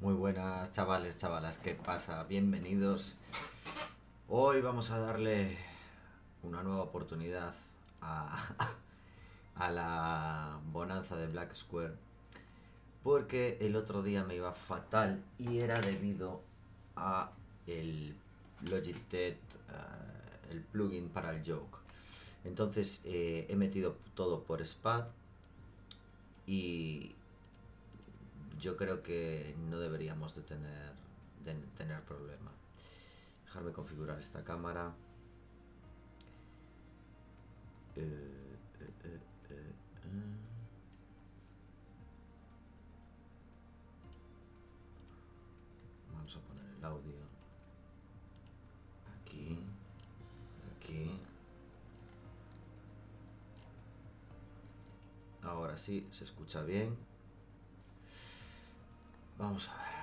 Muy buenas chavales, chavalas, ¿qué pasa? Bienvenidos. Hoy vamos a darle una nueva oportunidad a, la bonanza de Black Square. Porque el otro día me iba fatal y era debido a el Logitech, eh, el plugin para el joke. Entonces eh, he metido todo por SPAD y, yo creo que no deberíamos de tener, de tener problema. Dejarme configurar esta cámara. Eh, eh, eh, Vamos a poner el audio aquí, aquí. Ahora sí, se escucha bien. Vamos a ver.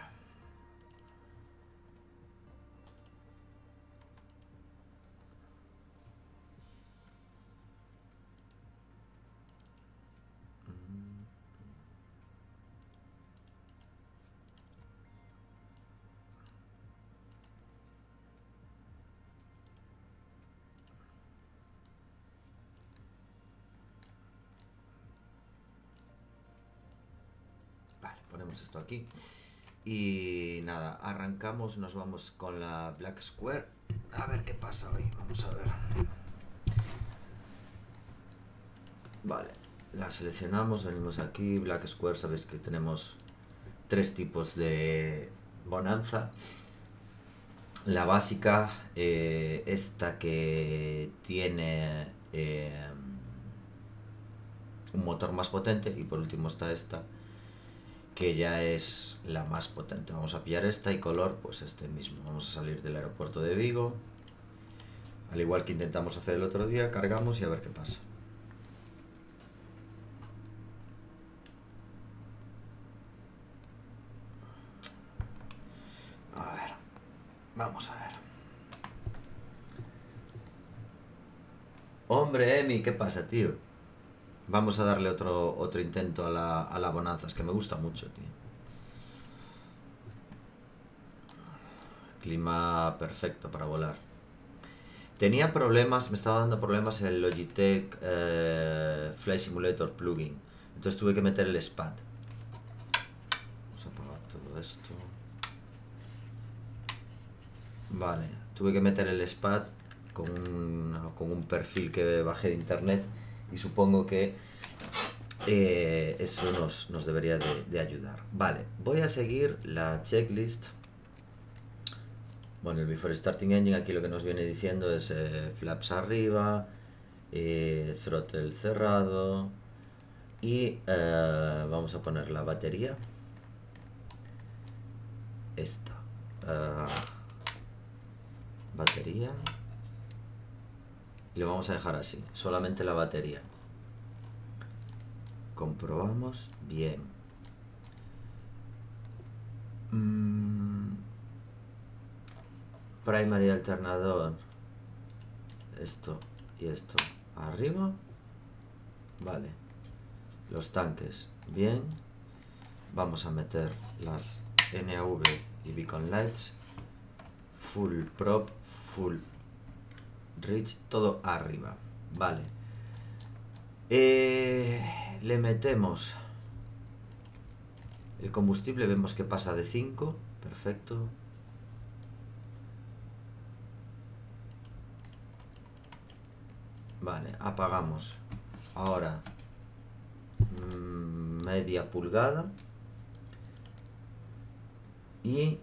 Esto aquí. Y nada, arrancamos, nos vamos con la Black Square. A ver qué pasa hoy, vamos a ver. Vale, la seleccionamos, venimos aquí, Black Square, sabéis que tenemos tres tipos de bonanza. La básica, eh, esta que tiene eh, un motor más potente y por último está esta que ya es la más potente. Vamos a pillar esta y color, pues este mismo. Vamos a salir del aeropuerto de Vigo. Al igual que intentamos hacer el otro día, cargamos y a ver qué pasa. A ver, vamos a ver. Hombre, Emi, ¿qué pasa, tío? Vamos a darle otro, otro intento a la, bonanza, es que me gusta mucho, tío. Clima perfecto para volar. Tenía problemas, me estaba dando problemas el Logitech eh, Flight Simulator plugin. Entonces tuve que meter el SPAD. Vamos a apagar todo esto. Vale, tuve que meter el SPAD con un, con un perfil que bajé de internet y supongo que eh, eso nos, nos debería de, ayudar. Vale, voy a seguir la checklist. Bueno, el Before Starting Engine aquí lo que nos viene diciendo es eh, flaps arriba, eh, throttle cerrado y vamos a poner la batería. Esta. batería y lo vamos a dejar así, solamente la batería. Comprobamos bien. Mm. Primary alternador. Esto y esto arriba. Vale. Los tanques. Bien. Vamos a meter las NAV y Beacon Lights. Full prop, full Rich todo arriba. Vale. Eh, le metemos el combustible. Vemos que pasa de 5. Perfecto. Vale, apagamos. Ahora mm, media pulgada. Y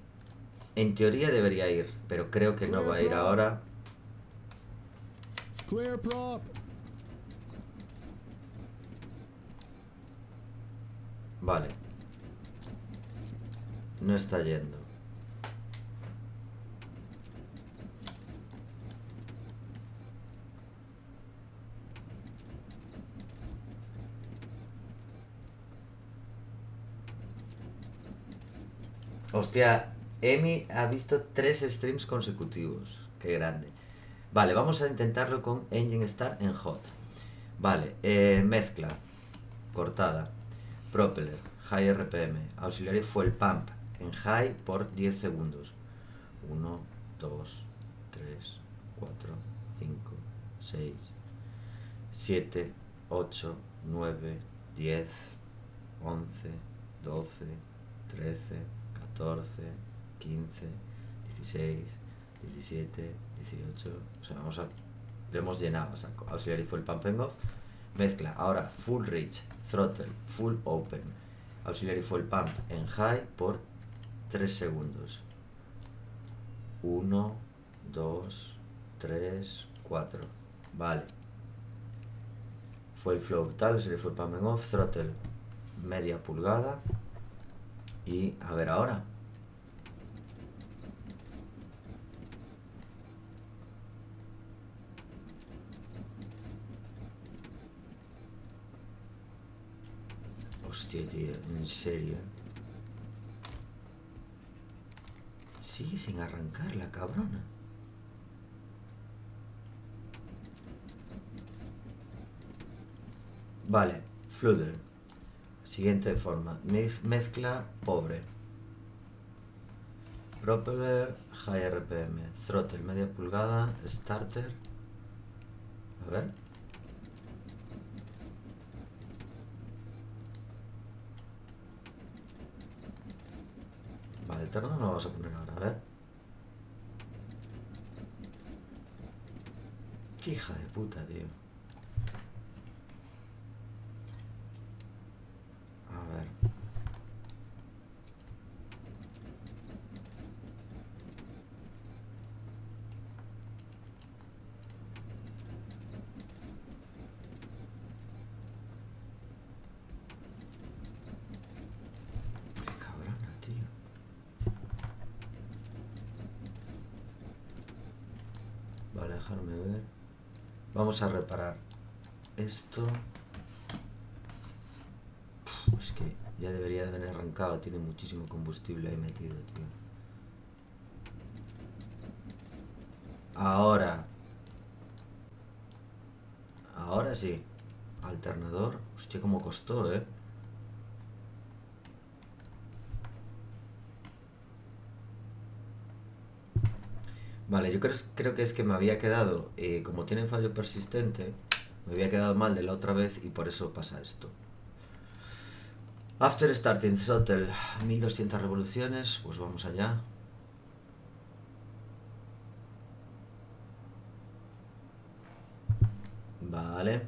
en teoría debería ir, pero creo que no va a ir ahora Clear prop. Vale. No está yendo. Hostia, Emi ha visto tres streams consecutivos. Qué grande. Vale, vamos a intentarlo con Engine Start en Hot. Vale, eh, mezcla, cortada, propeller, high RPM, auxiliary fuel pump, en high por 10 segundos. 1, 2, 3, 4, 5, 6, 7, 8, 9, 10, 11, 12, 13, 14, 15, 16, 17, 18. O sea, vamos a. Lo hemos llenado. O sea, auxiliary full pumping off. Mezcla. Ahora, full reach, throttle, full open. Auxiliary full pump en high por 3 segundos. 1, 2, 3, 4. Vale. Full flow tal, auxiliary full pumping off, throttle media pulgada. Y a ver ahora. Hostia, tío, en serio. Sigue sin arrancar la cabrona. Vale, Flutter. Siguiente forma. Mezcla pobre. Propeller, high RPM. Throttle, media pulgada. Starter. A ver. Vale, eterno no lo vamos a poner ahora, a ver. Qué hija de puta, tío. A ver. Qué cabrona, tío. Vale, dejarme ver. Vamos a reparar esto. Es que ya debería de haber arrancado. Tiene muchísimo combustible ahí metido, tío. Ahora. Ahora sí. Alternador. Hostia, cómo costó, eh. Vale, yo creo, creo que es que me había quedado, eh, como tiene fallo persistente, me había quedado mal de la otra vez y por eso pasa esto. After starting throttle, 1200 revoluciones, pues vamos allá. Vale.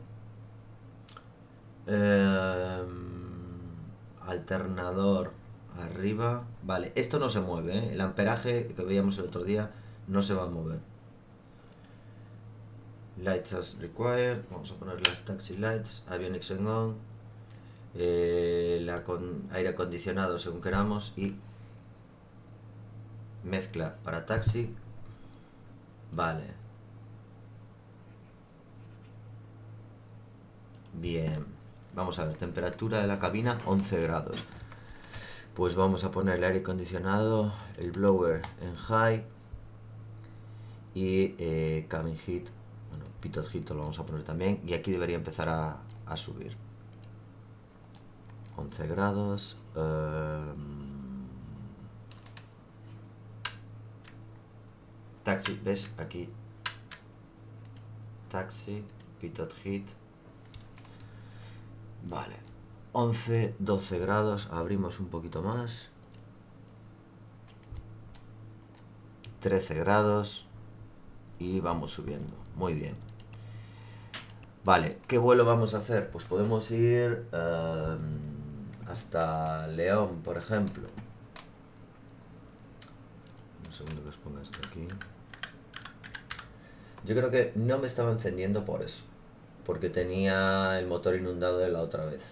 Em, alternador arriba. Vale, esto no se mueve, ¿eh? El amperaje que veíamos el otro día no se va a mover. Lights as required. Vamos a poner las taxi lights. Avionics en on. Eh, la con aire acondicionado según queramos. Y mezcla para taxi. Vale. Bien. Vamos a ver. Temperatura de la cabina 11 grados. Pues vamos a poner el aire acondicionado, el blower en high y eh, cabin heat, bueno, pitot heat lo vamos a poner también y aquí debería empezar a, a subir. 11 grados. em, taxi, ¿ves? Aquí. Taxi, pitot heat. Vale. 11, 12 grados. Abrimos un poquito más. 13 grados. Y vamos subiendo. Muy bien. Vale, ¿qué vuelo vamos a hacer? Pues podemos ir em, hasta León, por ejemplo. Un segundo que os ponga esto aquí. Yo creo que no me estaba encendiendo por eso. Porque tenía el motor inundado de la otra vez.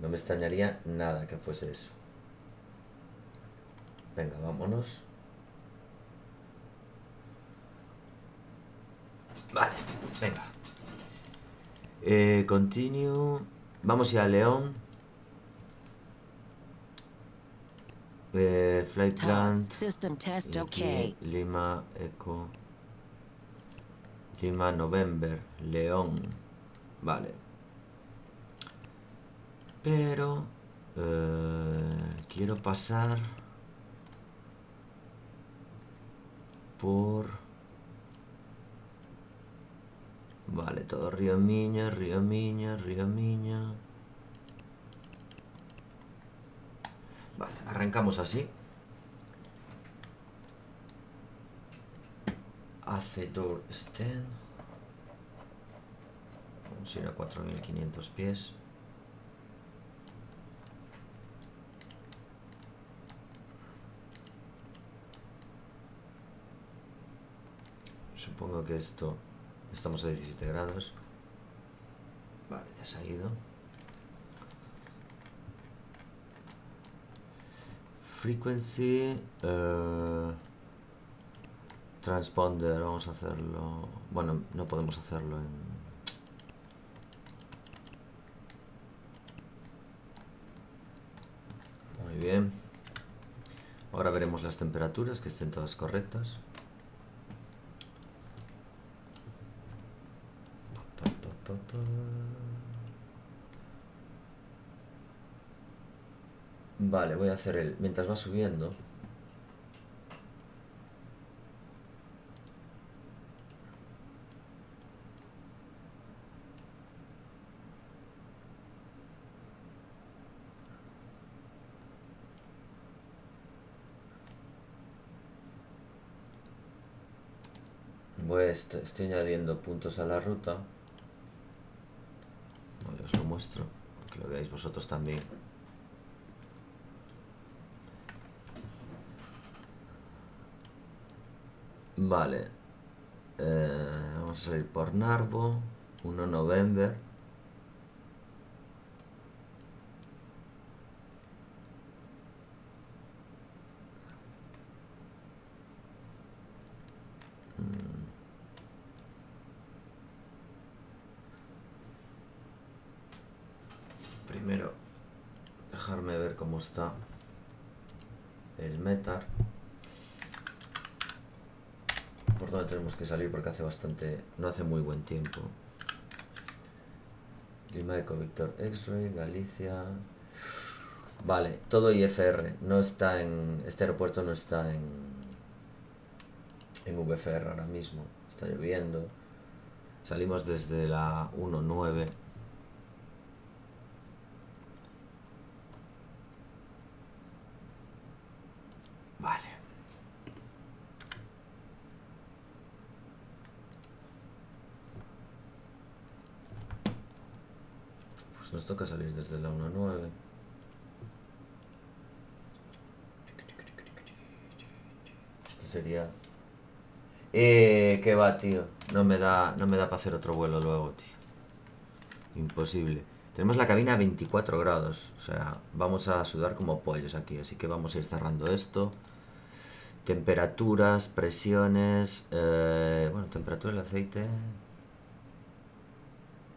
No me extrañaría nada que fuese eso. Venga, vámonos. Vale, venga. Eh, continue. Vamos a ir a León. Eh, flight plan. Task system test Y okay. Lima, Eco. Lima, November, León. Vale. Pero Eh, quiero pasar por... Vale, todo Río Miña, Río Miña, Río Miña. Vale, arrancamos así. Hacedor Sten. Vamos a ir a 4500 pies. Supongo que esto... Estamos a 17 grados. Vale, ya se ha ido. Frequency... eh, transponder, vamos a hacerlo... Bueno, no podemos hacerlo en... Muy bien. Ahora veremos las temperaturas, que estén todas correctas. Vale, voy a hacer el... Mientras va subiendo... Est- estoy añadiendo puntos a la ruta. Que lo veáis vosotros también. Vale. Eh, vamos a salir por Narvo. 1 November. Primero, dejarme ver cómo está el metar. Por dónde tenemos que salir porque hace bastante, no hace muy buen tiempo. Lima Eco Victor X-Ray, Galicia. Vale, todo IFR, no está en. Este aeropuerto no está en. En VFR ahora mismo. Está lloviendo. Salimos desde la 1.9. Vale. Pues nos toca salir desde la 1.9. Esto sería... Eh, ¿qué va, tío? No me da, no me da para hacer otro vuelo luego, tío. Imposible. Tenemos la cabina a 24 grados. O sea, vamos a sudar como pollos aquí. Así que vamos a ir cerrando esto. Temperaturas, presiones. eh, bueno, temperatura del aceite.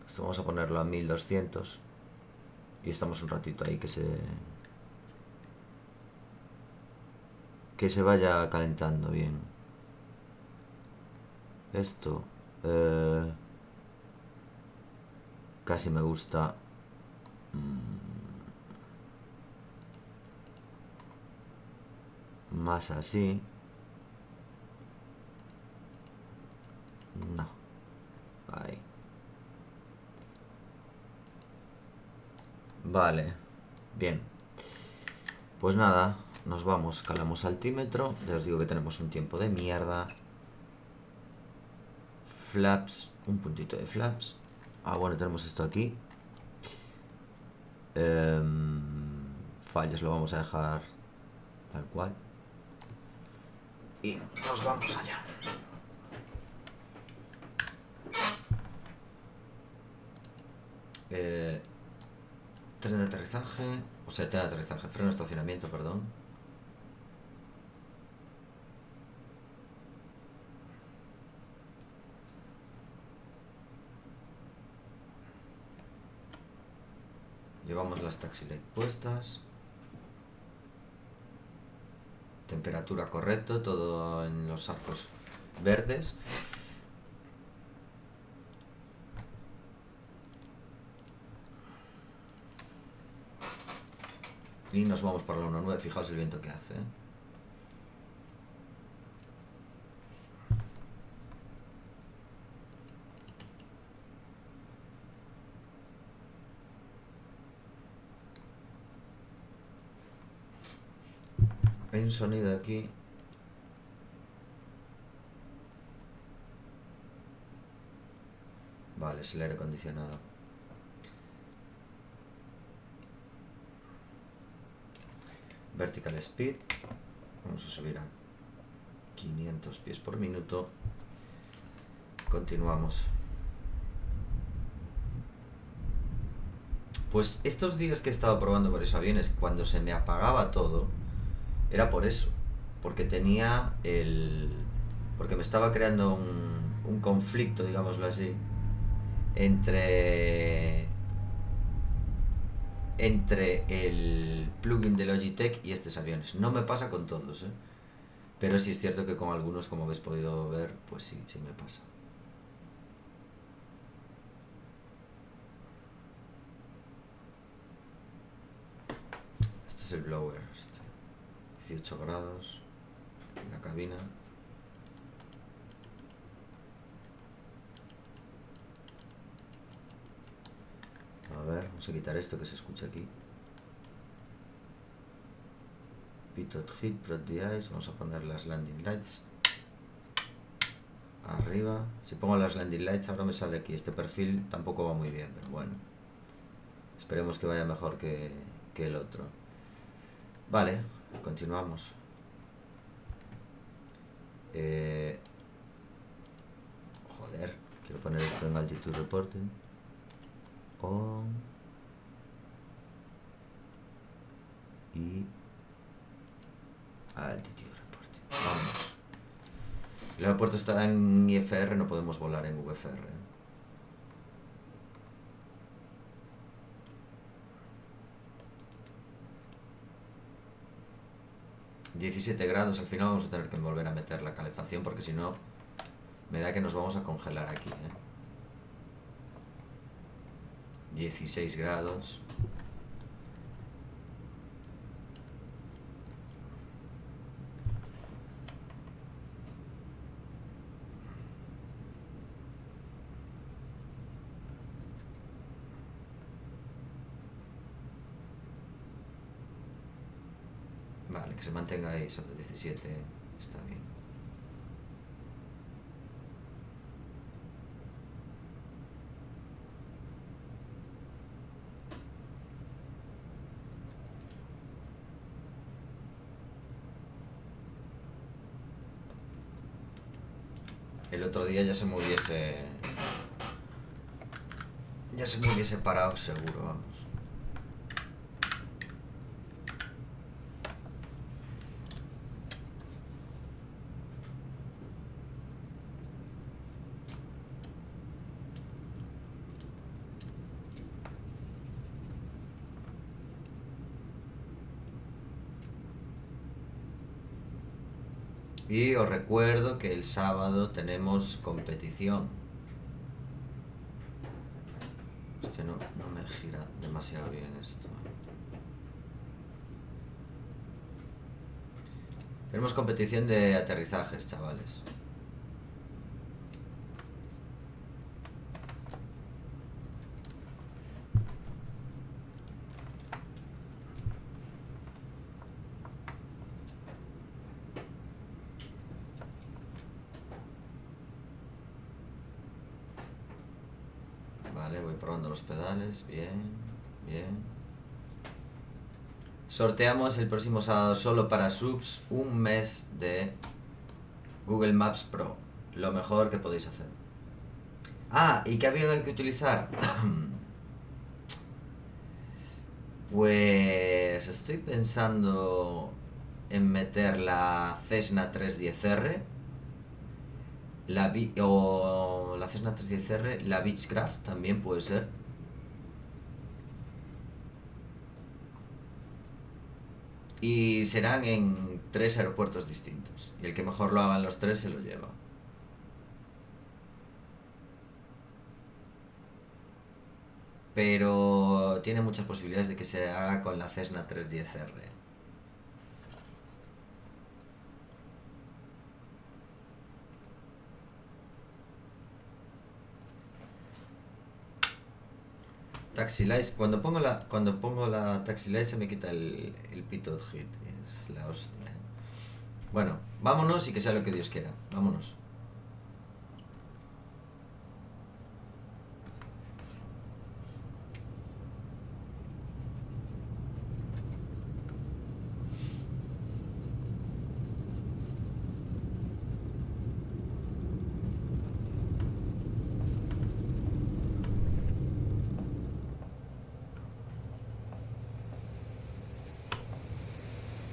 Esto vamos a ponerlo a 1200. Y estamos un ratito ahí que se. Que se vaya calentando bien. Esto. eh, casi me gusta. mm, Más así. No. Ahí. Vale. Bien. Pues nada, nos vamos, calamos altímetro. Ya os digo que tenemos un tiempo de mierda. Flaps, un puntito de flaps. Ah, bueno, tenemos esto aquí. Em, fallos lo vamos a dejar tal cual. Y nos vamos allá. Eh, tren de aterrizaje, o sea, tren de aterrizaje, freno de estacionamiento, perdón. Llevamos las taxi light puestas. Temperatura correcto, todo en los arcos verdes. Y nos vamos para la 1.9. Fijaos el viento que hace. ¿eh? Hay un sonido aquí. Vale, es el aire acondicionado. Vertical speed. Vamos a subir a 500 pies por minuto. Continuamos. Pues estos días que he estado probando varios aviones, cuando se me apagaba todo, era por eso. Porque tenía el. Porque me estaba creando un, un conflicto, digámoslo así, entre. Entre el plugin de Logitech y estos aviones. No me pasa con todos, ¿eh? Pero sí es cierto que con algunos, como habéis podido ver, pues sí, sí me pasa. Este es el blower. 18 grados en la cabina. A ver, vamos a quitar esto que se escucha aquí. Pitot hit, prot the eyes. Vamos a poner las landing lights. Arriba. Si pongo las landing lights ahora me sale aquí. Este perfil tampoco va muy bien, pero bueno. Esperemos que vaya mejor que, que el otro. Vale, Continuamos. Eh, joder, quiero poner esto en altitude reporting. Y altitude reporting. Vamos. El aeropuerto está en IFR, no podemos volar en VFR. 17 grados, al final vamos a tener que volver a meter la calefacción porque si no me da que nos vamos a congelar aquí. ¿eh? 16 grados. que se mantenga ahí sobre 17 está bien. Ya se me hubiese... Ya se me hubiese parado seguro, vamos. Y os recuerdo que el sábado tenemos competición. Hostia, no, no me gira demasiado bien esto. Tenemos competición de aterrizajes, chavales. Pedales, bien, bien. Sorteamos el próximo sábado solo para subs un mes de Google Maps Pro. Lo mejor que podéis hacer. Ah, ¿y qué hay que utilizar? pues estoy pensando en meter la Cessna 310R la, o la Cessna 310R, la Beechcraft también puede ser. Y serán en tres aeropuertos distintos. Y el que mejor lo hagan los tres se lo lleva. Pero tiene muchas posibilidades de que se haga con la Cessna 310R. Taxi Lights, cuando pongo la cuando pongo la Taxi Lights se me quita el, el pito hit, es la hostia. Bueno, vámonos y que sea lo que Dios quiera. Vámonos.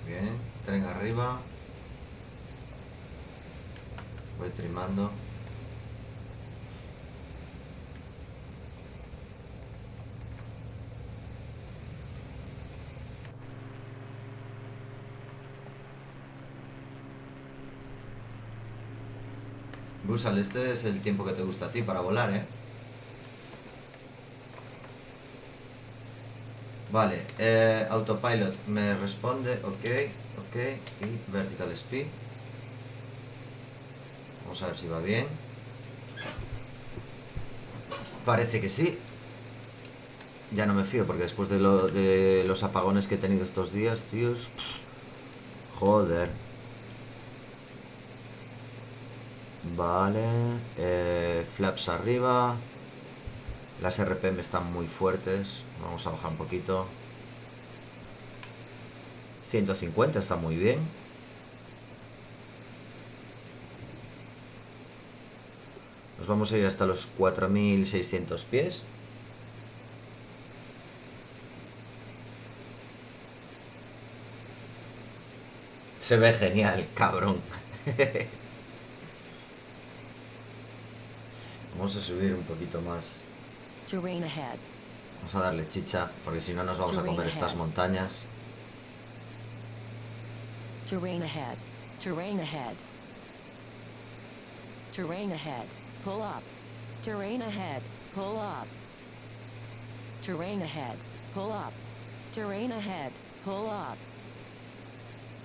Bien, tren arriba. Voy trimando. Busal, este es el tiempo que te gusta a ti para volar, ¿eh? Vale, eh, autopilot me responde, ok, ok, y vertical speed. Vamos a ver si va bien. Parece que sí. Ya no me fío porque después de, lo- de los apagones que he tenido estos días, tíos. Joder. Vale. eh, flaps arriba. Las RPM están muy fuertes. Vamos a bajar un poquito. 150 está muy bien. Nos vamos a ir hasta los 4600 pies. Se ve genial, cabrón. Vamos a subir un poquito más. Vamos a darle chicha, porque si no nos vamos a comer estas montañas. Terrain ahead. Terrain ahead. Terrain ahead. Pull up. Terrain ahead. Pull up. Terrain ahead. Pull up. Terrain ahead. Pull up.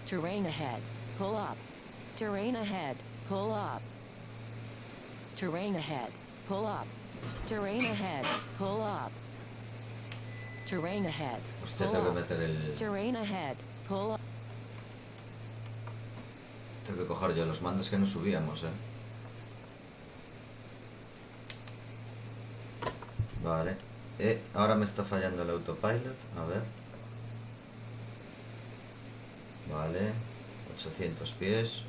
Terrain ahead. Pull up. Terrain ahead. Pull up. Terrain ahead. Pull up. Terrain ahead. Pull up. Terrain ahead. Pull up. Terrain ahead. Pull up. Tengo que coger yo los mandos que no subíamos, eh. Vale. Eh, ahora me está fallando el autopilot. A ver. Vale. 800 pies.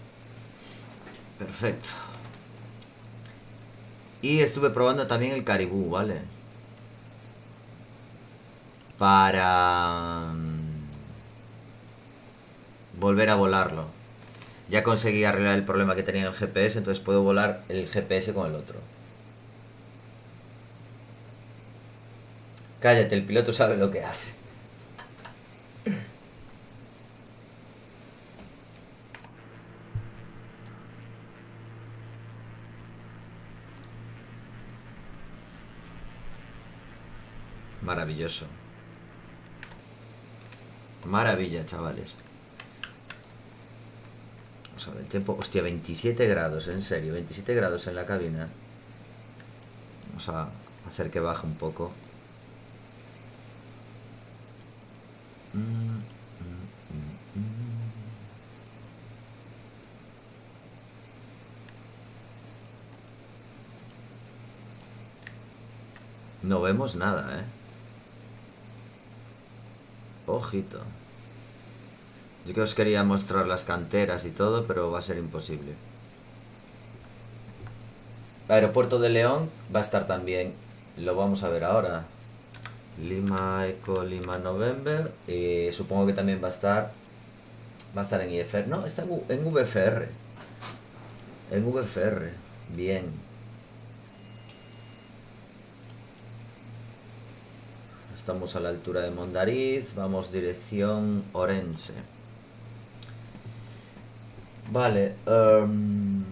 Perfecto. Y estuve probando también el caribú, ¿vale? Para... mm, Volver a volarlo. Ya conseguí arreglar el problema que tenía en el GPS, entonces puedo volar el GPS con el otro. Cállate, el piloto sabe lo que hace. Maravilloso. Maravilla, chavales. Vamos a ver el tiempo. Hostia, 27 grados, en serio. 27 grados en la cabina. Vamos a hacer que baje un poco. No vemos nada, ¿eh? Ojito. Yo que os quería mostrar las canteras y todo, pero va a ser imposible. Aeropuerto de León va a estar también. Lo vamos a ver ahora. Lima Eco Lima November. Y supongo que también va a estar. Va a estar en IFR. No, está en, en VFR. En VFR. Bien. Estamos a la altura de Mondariz. Vamos dirección Orense. Vale. mm.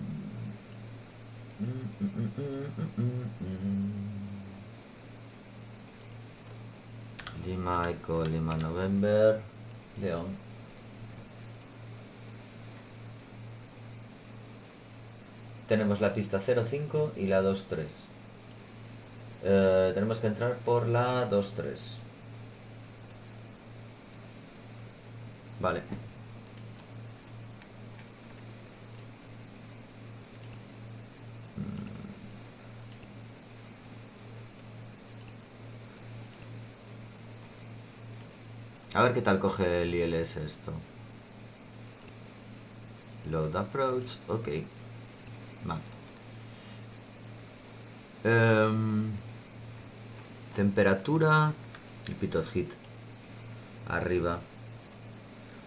G Michael Lima November León tenemos la pista 05 y la 23 eh, tenemos que entrar por la 23 vale A ver qué tal coge el ILS esto. Load approach, ok. Map. Em, temperatura y pitot hit. Arriba.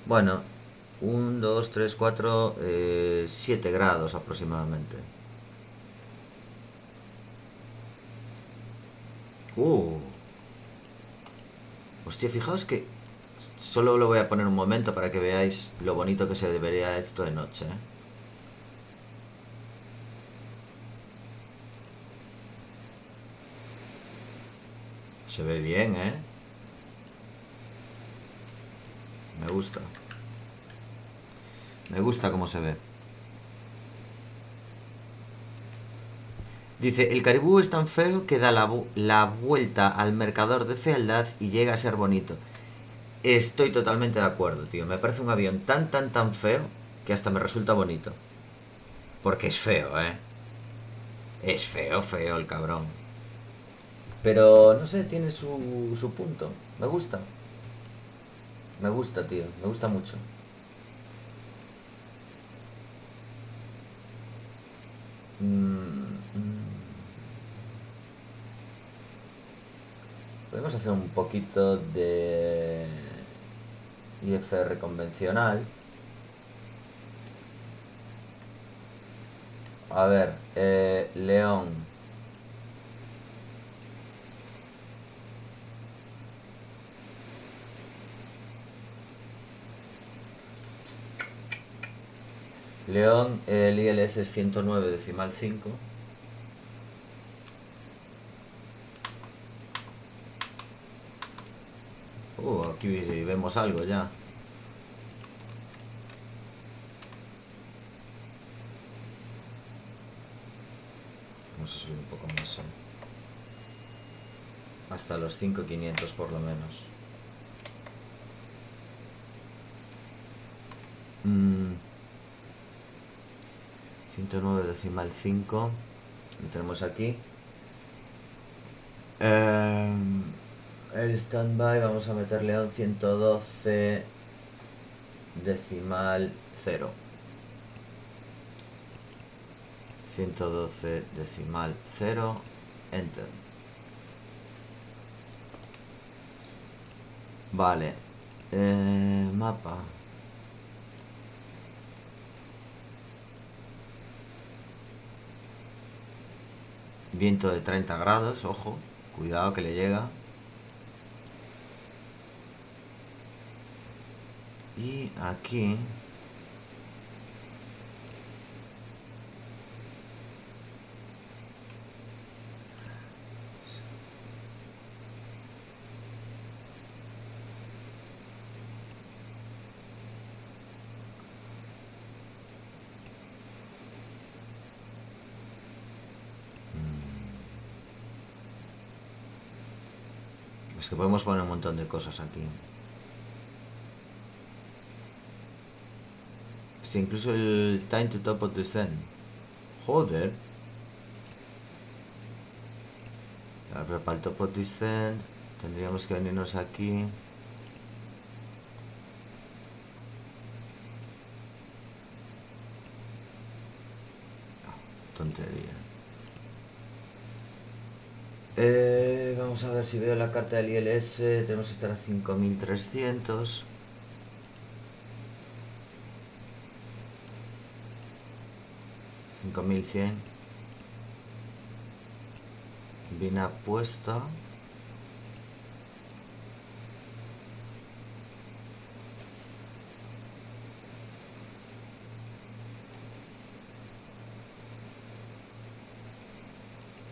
Bueno, 1, 2, 3, 4, 7 grados aproximadamente. Uh. Hostia, fijaos que Solo lo voy a poner un momento para que veáis lo bonito que se debería esto de noche. ¿eh? Se ve bien, ¿eh? Me gusta. Me gusta cómo se ve. Dice, el caribú es tan feo que da la, la vuelta al mercador de fealdad y llega a ser bonito. Estoy totalmente de acuerdo, tío. Me parece un avión tan, tan, tan feo que hasta me resulta bonito. Porque es feo, ¿eh? Es feo, feo el cabrón. Pero, no sé, tiene su, su punto. Me gusta. Me gusta, tío. Me gusta mucho. Mm, mm. Podemos hacer un poquito de IFR convencional. A ver, eh, León. León, el ILS es 109 decimal 5. Uh, aquí vemos algo ya. Vamos a subir un poco más. ¿eh? Hasta los 5500 por lo menos. Mm. 109 decimal 5. Lo tenemos aquí. Eh, el standby vamos a meterle a un 112 decimal 0. 112 decimal 0. Enter. Vale. Eh, mapa. Viento de 30 grados, ojo. Cuidado que le llega. Y aquí mm. Es que podemos poner un montón de cosas aquí. incluso el time to top of descent. Joder. Pero para el top of descent tendríamos que venirnos aquí. Ah, tontería. Eh, vamos a ver si veo la carta del ILS. Tenemos que estar a 5300. 5100 viene apuesta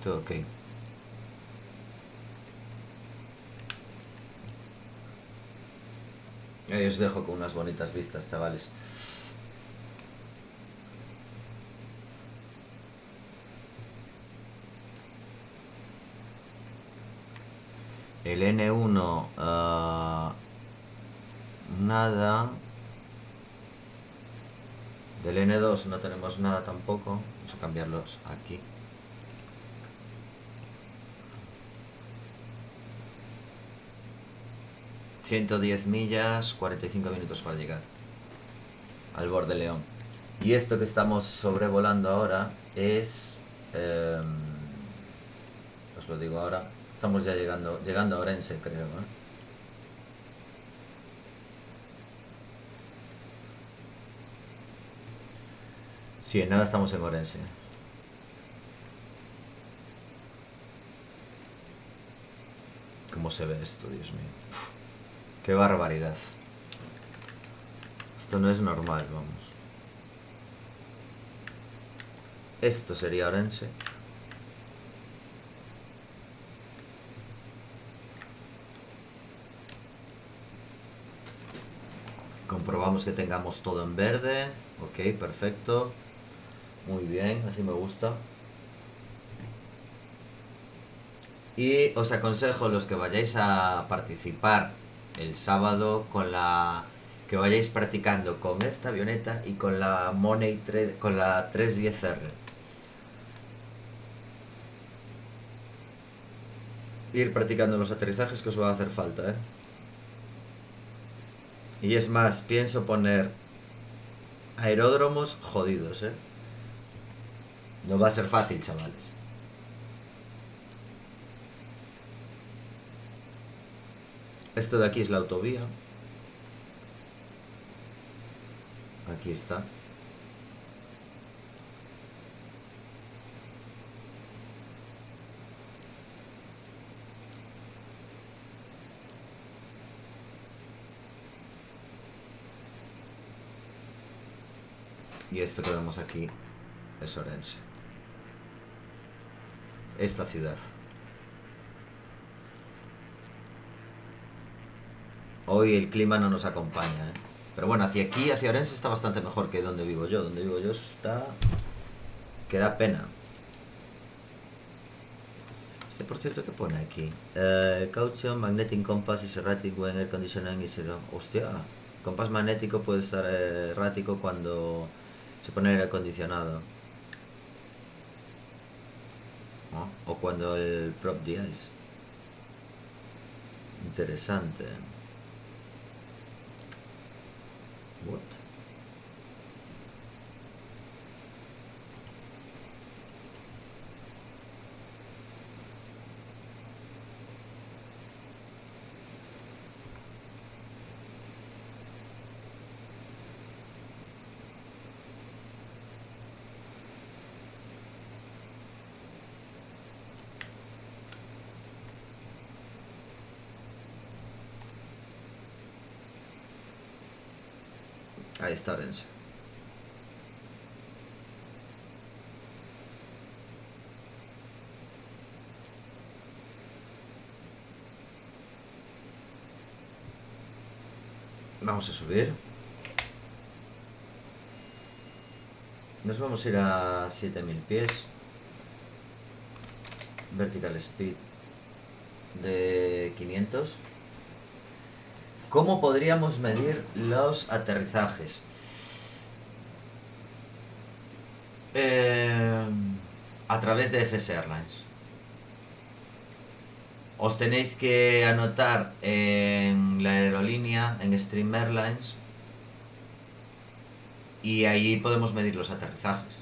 todo ok Ahí os dejo con unas bonitas vistas, chavales. El N1, ah, nada. Del N2 no tenemos nada tampoco. Vamos a cambiarlos aquí. ...110 millas, 45 minutos para llegar... ...al borde León... ...y esto que estamos sobrevolando ahora... ...es... em, os lo digo ahora... ...estamos ya llegando... ...llegando a Orense, creo, ¿eh? Sí, en nada estamos en Orense. ¿Cómo se ve esto, Dios mío? Qué barbaridad. Esto no es normal, vamos. Esto sería Orense. Comprobamos que tengamos todo en verde. Ok, perfecto. Muy bien, así me gusta. Y os aconsejo los que vayáis a participar el sábado con la que vayáis practicando con esta avioneta y con la Money 3, con la 310R. Ir practicando los aterrizajes que os va a hacer falta, ¿eh? Y es más, pienso poner aeródromos jodidos, ¿eh? No va a ser fácil, chavales. Esto de aquí es la autovía. Aquí está. Y esto que vemos aquí es Orense. Esta ciudad. Hoy el clima no nos acompaña, ¿eh? Pero bueno, hacia aquí, hacia Orense está bastante mejor que donde vivo yo. Donde vivo yo está... que da pena. Este, por cierto, ¿qué pone aquí? Eh, caution, magnetic compass is erratic when air conditioning is. Hostia, compás magnético puede estar eh, errático cuando se pone aire acondicionado. ¿No? O cuando el prop es Interesante. What? Ahí está Orense. Vamos a subir. Nos vamos a ir a 7000 pies. Vertical speed de 500. ¿Cómo podríamos medir los aterrizajes? Eh, a través de FS Airlines. Os tenéis que anotar en la aerolínea, en Stream Airlines, y ahí podemos medir los aterrizajes.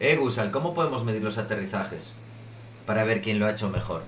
Eh, Gusal, ¿cómo podemos medir los aterrizajes? Para ver quién lo ha hecho mejor.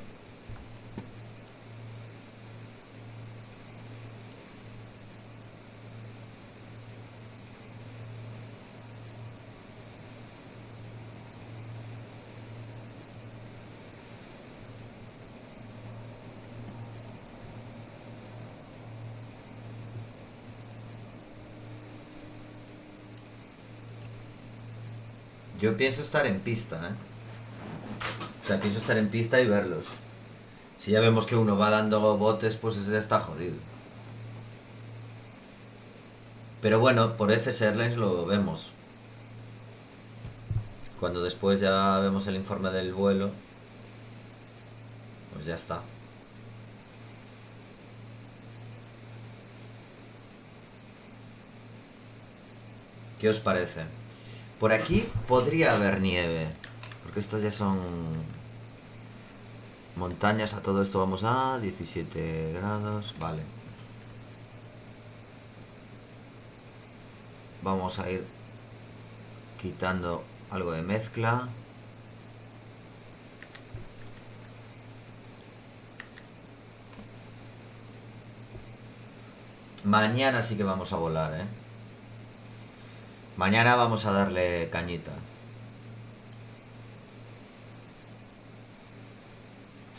Yo pienso estar en pista, ¿eh? Sea, pienso estar en pista y verlos. Si ya vemos que uno va dando botes, pues ese está jodido. Pero bueno, por FS Airlines lo vemos. Cuando después ya vemos el informe del vuelo, pues ya está. ¿Qué os parece? Por aquí podría haber nieve, porque estos ya son montañas. A todo esto vamos a 17 grados, vale. Vamos a ir quitando algo de mezcla. Mañana sí que vamos a volar, ¿eh? Mañana vamos a darle cañita.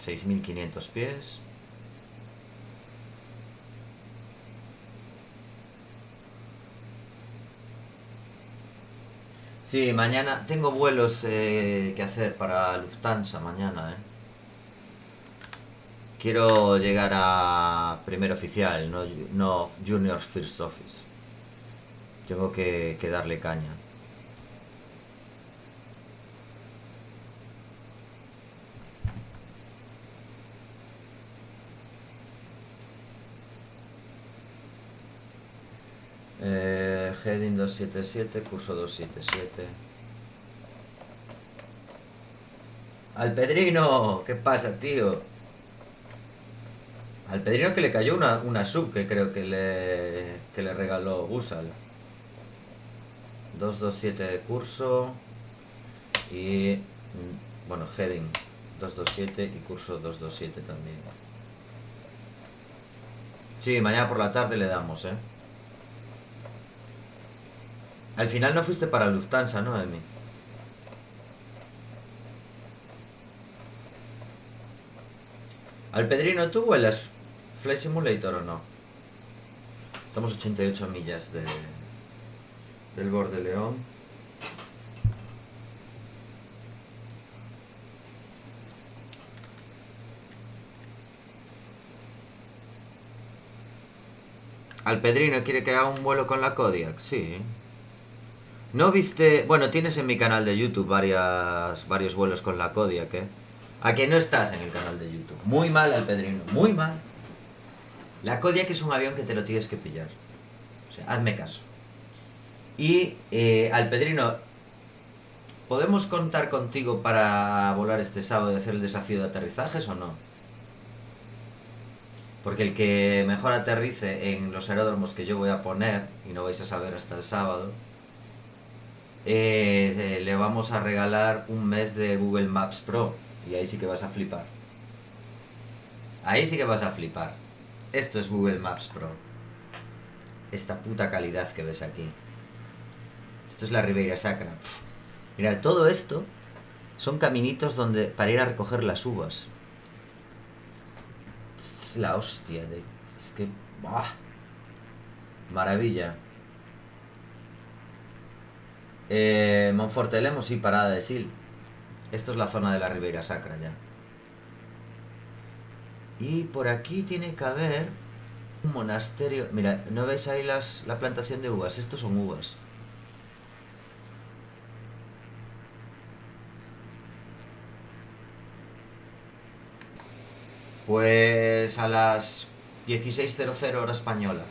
6.500 pies. Sí, mañana tengo vuelos eh, que hacer para Lufthansa mañana, ¿eh? Quiero llegar a primer oficial, no, no Junior First Office. Tengo que, que darle caña. Eh, heading 277, curso 277. Al Pedrino, ¿qué pasa, tío? Al Pedrino que le cayó una, una sub que creo que le, que le regaló Gusal. 227 curso y mm, bueno, heading 227 y curso 227 también. Sí, mañana por la tarde le damos, ¿eh? Al final no fuiste para Lufthansa, ¿no, Emi? ¿Al Pedrino tú vuelas Flight Simulator o no? Estamos 88 millas de, del borde León. Al Pedrino quiere que haga un vuelo con la Kodiak, sí. ¿No viste? Bueno, tienes en mi canal de YouTube varias, varios vuelos con la Kodiak, ¿eh? ¿A que no estás en el canal de YouTube? Muy mal al Pedrino, muy mal. La Kodiak es un avión que te lo tienes que pillar. O sea, hazme caso. Y eh, ¿podemos contar contigo para volar este sábado y hacer el desafío de aterrizajes o no? Porque el que mejor aterrice en los aeródromos que yo voy a poner, y no vais a saber hasta el sábado, eh, le vamos a regalar un mes de Google Maps Pro. Y ahí sí que vas a flipar. Ahí sí que vas a flipar. Esto es Google Maps Pro. Esta puta calidad que ves aquí. Esto es la Ribeira Sacra. Mira, todo esto son caminitos donde para ir a recoger las uvas. Es la hostia de. Es que. ¡buah! Maravilla. Eh, Monforte Lemos y Parada de Sil. Esto es la zona de la Ribeira Sacra ya. Y por aquí tiene que haber un monasterio. Mira, ¿no veis ahí las, la plantación de uvas? Estos son uvas. Pues a las 16.00 hora española.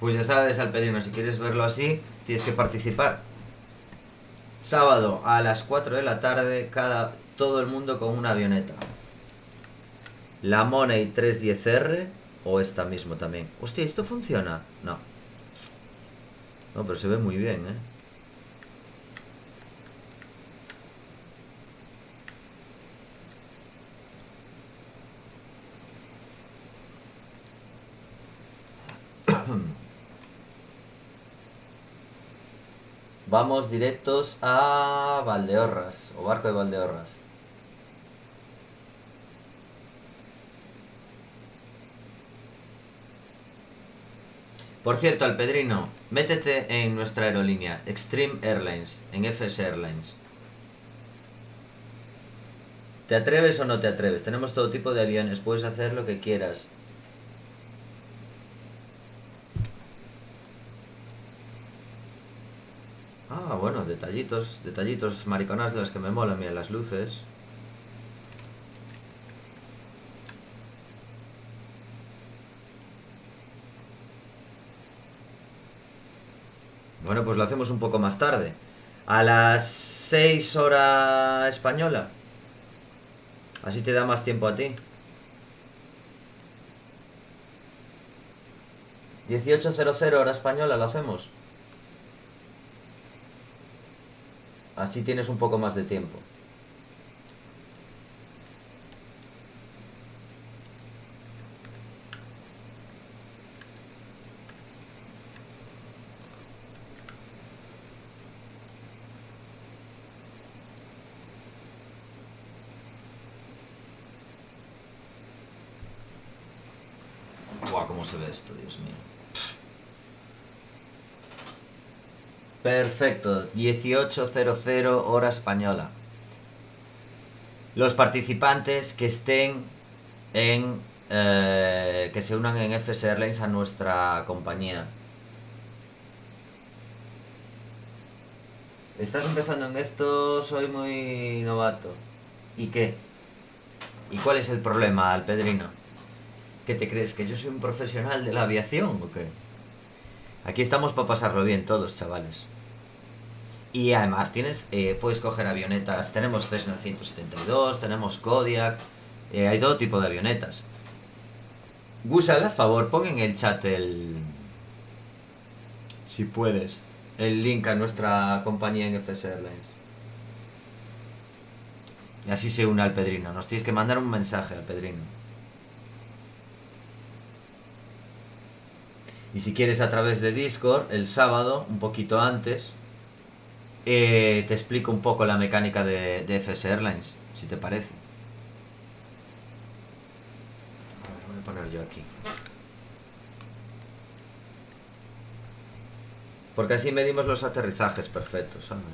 Pues ya sabes, Alpedino, si quieres verlo así, tienes que participar. Sábado a las 4 de la tarde, cada, todo el mundo con una avioneta. La Money 310R o esta mismo también. Hostia, ¿esto funciona? No. No, pero se ve muy bien, ¿eh? Vamos directos a Valdeorras, o barco de Valdeorras. Por cierto, Alpedrino, métete en nuestra aerolínea, Extreme Airlines, en FS Airlines. ¿Te atreves o no te atreves? Tenemos todo tipo de aviones, puedes hacer lo que quieras. Ah, bueno, detallitos, detallitos mariconas de las que me molan, mira, las luces. Bueno, pues lo hacemos un poco más tarde. A las 6 hora española. Así te da más tiempo a ti. 18.00 hora española lo hacemos. Así tienes un poco más de tiempo. Buah, cómo se ve esto, Dios mío. Perfecto, 18.00 hora española. Los participantes que estén en... eh, que se unan en FS Airlines a nuestra compañía. Estás empezando en esto, soy muy novato. ¿Y qué? ¿Y cuál es el problema, Alpedrino? ¿Qué te crees? ¿Que yo soy un profesional de la aviación o qué? Aquí estamos para pasarlo bien todos, chavales. Y además tienes, eh, puedes coger avionetas. Tenemos Cessna 172, tenemos Kodiak, eh, hay todo tipo de avionetas. Gusal, a favor, pon en el chat el... Si puedes. El link a nuestra compañía en FS Airlines. Y así se une al Pedrino. Nos tienes que mandar un mensaje al Pedrino. Y si quieres a través de Discord, el sábado, un poquito antes, eh, te explico un poco la mecánica de, de FS Airlines, si te parece. A ver, voy a poner yo aquí. Porque así medimos los aterrizajes perfectos, ¿sabes?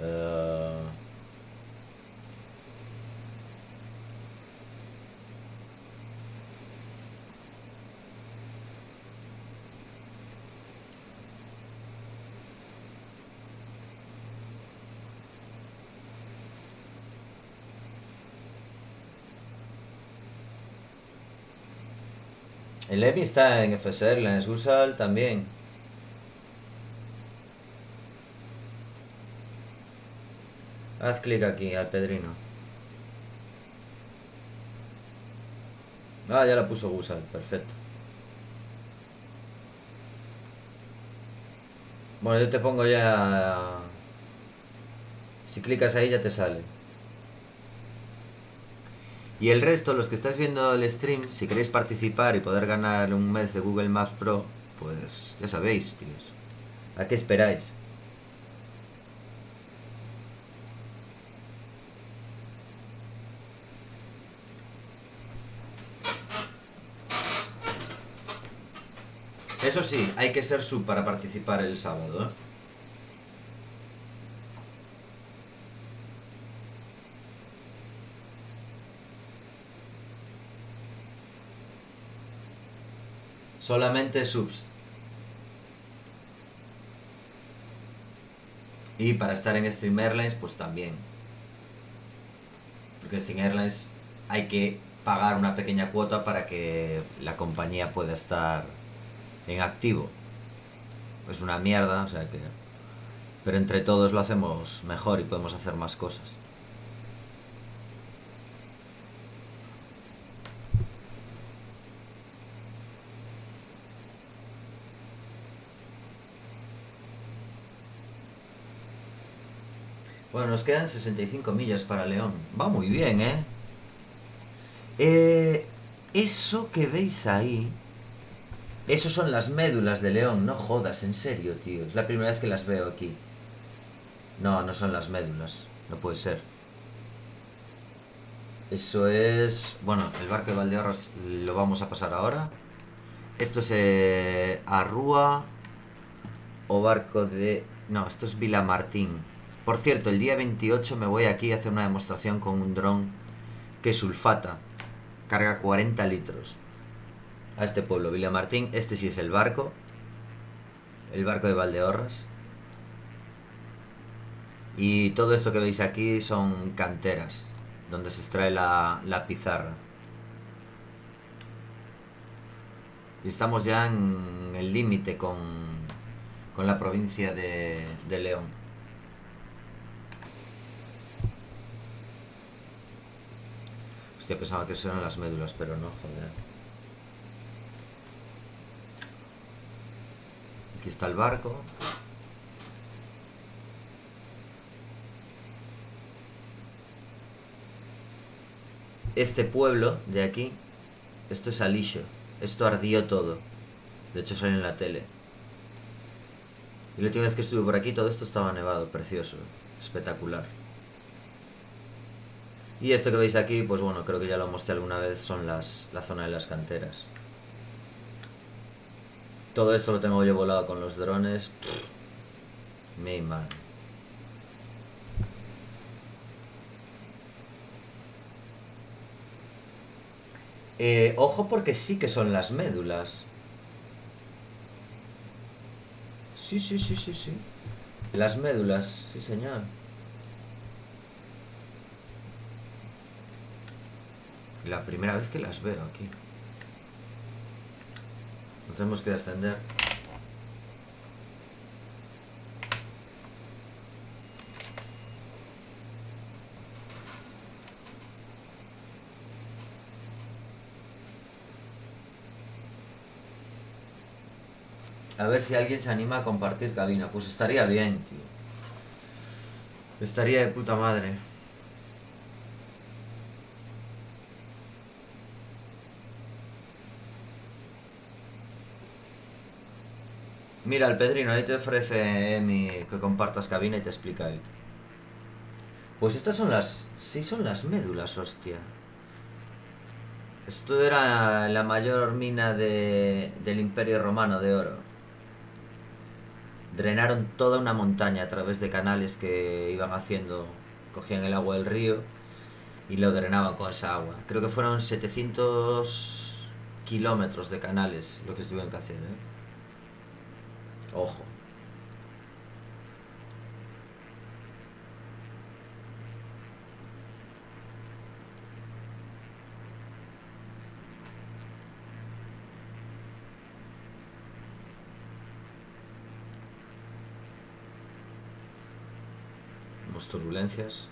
Eh, El EMI está en FS Airlines, Usal también. Haz clic aquí, al Pedrino. Ah, ya la puso Gusal, perfecto. Bueno, yo te pongo ya... Si clicas ahí ya te sale. Y el resto, los que estáis viendo el stream, si queréis participar y poder ganar un mes de Google Maps Pro, pues ya sabéis, tíos. ¿A qué esperáis? Eso sí, hay que ser sub para participar el sábado, ¿eh? Solamente subs. Y para estar en Stream Airlines, pues también. Porque Stream Airlines hay que pagar una pequeña cuota para que la compañía pueda estar en activo. Es una mierda, o sea que... Pero entre todos lo hacemos mejor y podemos hacer más cosas. Bueno, nos quedan 65 millas para León. Va muy bien, ¿eh? Eh, eso que veis ahí... Eso son las médulas de León, no jodas, en serio, tío. Es la primera vez que las veo aquí. No, no son las médulas. No puede ser. Eso es... Bueno, el barco de Valdeorras lo vamos a pasar ahora. Esto es eh, Arrúa o barco de... No, esto es Vilamartín. Por cierto, el día 28 me voy aquí a hacer una demostración con un dron que sulfata. Carga 40 litros. A este pueblo, Vilamartín. Este sí es el barco. El barco de Valdeorras. Y todo esto que veis aquí son canteras, donde se extrae la, la pizarra. Y estamos ya en el límite con, con la provincia de, de León. Hostia, pensaba que eran las médulas, pero no, joder. Aquí está el barco. Este pueblo de aquí, esto es Alillo. Esto ardió todo. De hecho sale en la tele. Y la última vez que estuve por aquí todo esto estaba nevado, precioso, espectacular. Y esto que veis aquí, pues bueno, creo que ya lo mostré alguna vez, son las, la zona de las canteras. Todo esto lo tengo yo volado con los drones. Mi madre. Eh, ojo porque sí que son las médulas. Sí, sí, sí, sí, sí. Las médulas, sí señor. La primera vez que las veo aquí. No tenemos que descender. A ver si alguien se anima a compartir cabina. Pues estaría bien, tío. Estaría de puta madre. Mira, el Pedrino ahí te ofrece Emi que compartas cabina y te explica él. Pues estas son las... Sí, son las médulas, hostia. Esto era la mayor mina de, del Imperio Romano de oro. Drenaron toda una montaña a través de canales que iban haciendo. Cogían el agua del río y lo drenaban con esa agua. Creo que fueron 700 kilómetros de canales lo que estuvieron que. ¿eh? Ojo. Turbulencias.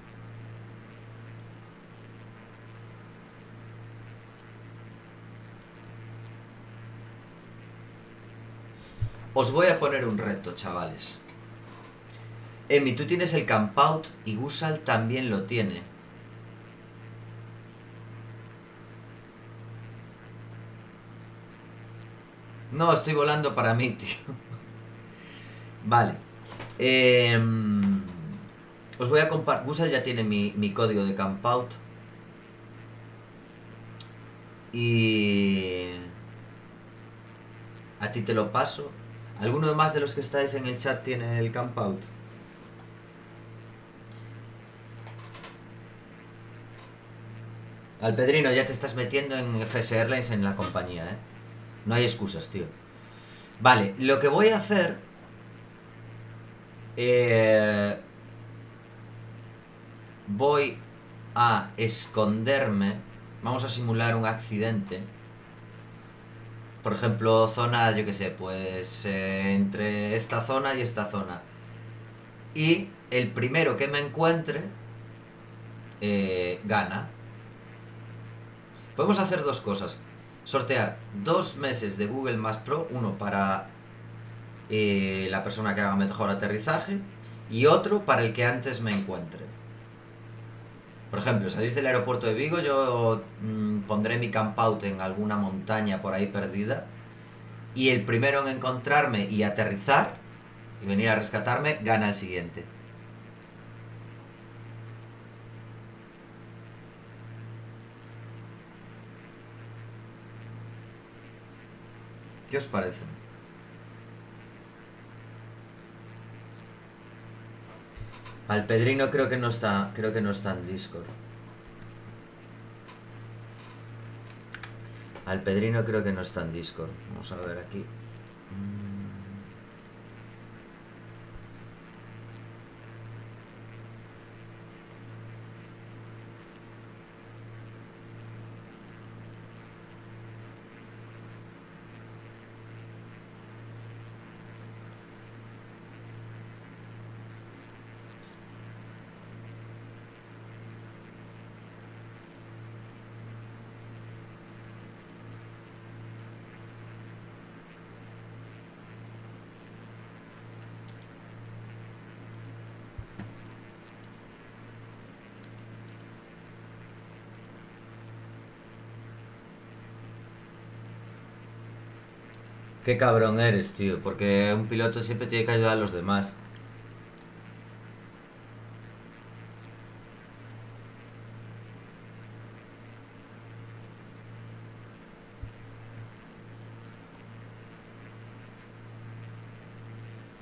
Os voy a poner un reto, chavales. Emi, tú tienes el camp out y Gusal también lo tiene. No, estoy volando para mí, tío. Vale. Em, os voy a compartir. Gusal ya tiene mi, mi código de camp out. Y. A ti te lo paso. ¿Alguno más de los que estáis en el chat tiene el camp out? Al Pedrino, ya te estás metiendo en FS Airlines en la compañía, ¿eh? No hay excusas, tío. Vale, lo que voy a hacer... eh, voy a esconderme. Vamos a simular un accidente. Por ejemplo, zona, yo qué sé, pues eh, entre esta zona y esta zona. Y el primero que me encuentre eh, gana. Podemos hacer dos cosas. Sortear dos meses de Google Maps Pro, uno para eh, la persona que haga mejor aterrizaje y otro para el que antes me encuentre. Por ejemplo, salís del aeropuerto de Vigo, yo mm, pondré mi camp out en alguna montaña por ahí perdida y el primero en encontrarme y aterrizar y venir a rescatarme gana el siguiente. ¿Qué os parece? Al Pedrino creo que no está, creo que no está en Discord. Al Pedrino creo que no está en Discord. Vamos a ver aquí. Qué cabrón eres, tío, porque un piloto siempre tiene que ayudar a los demás.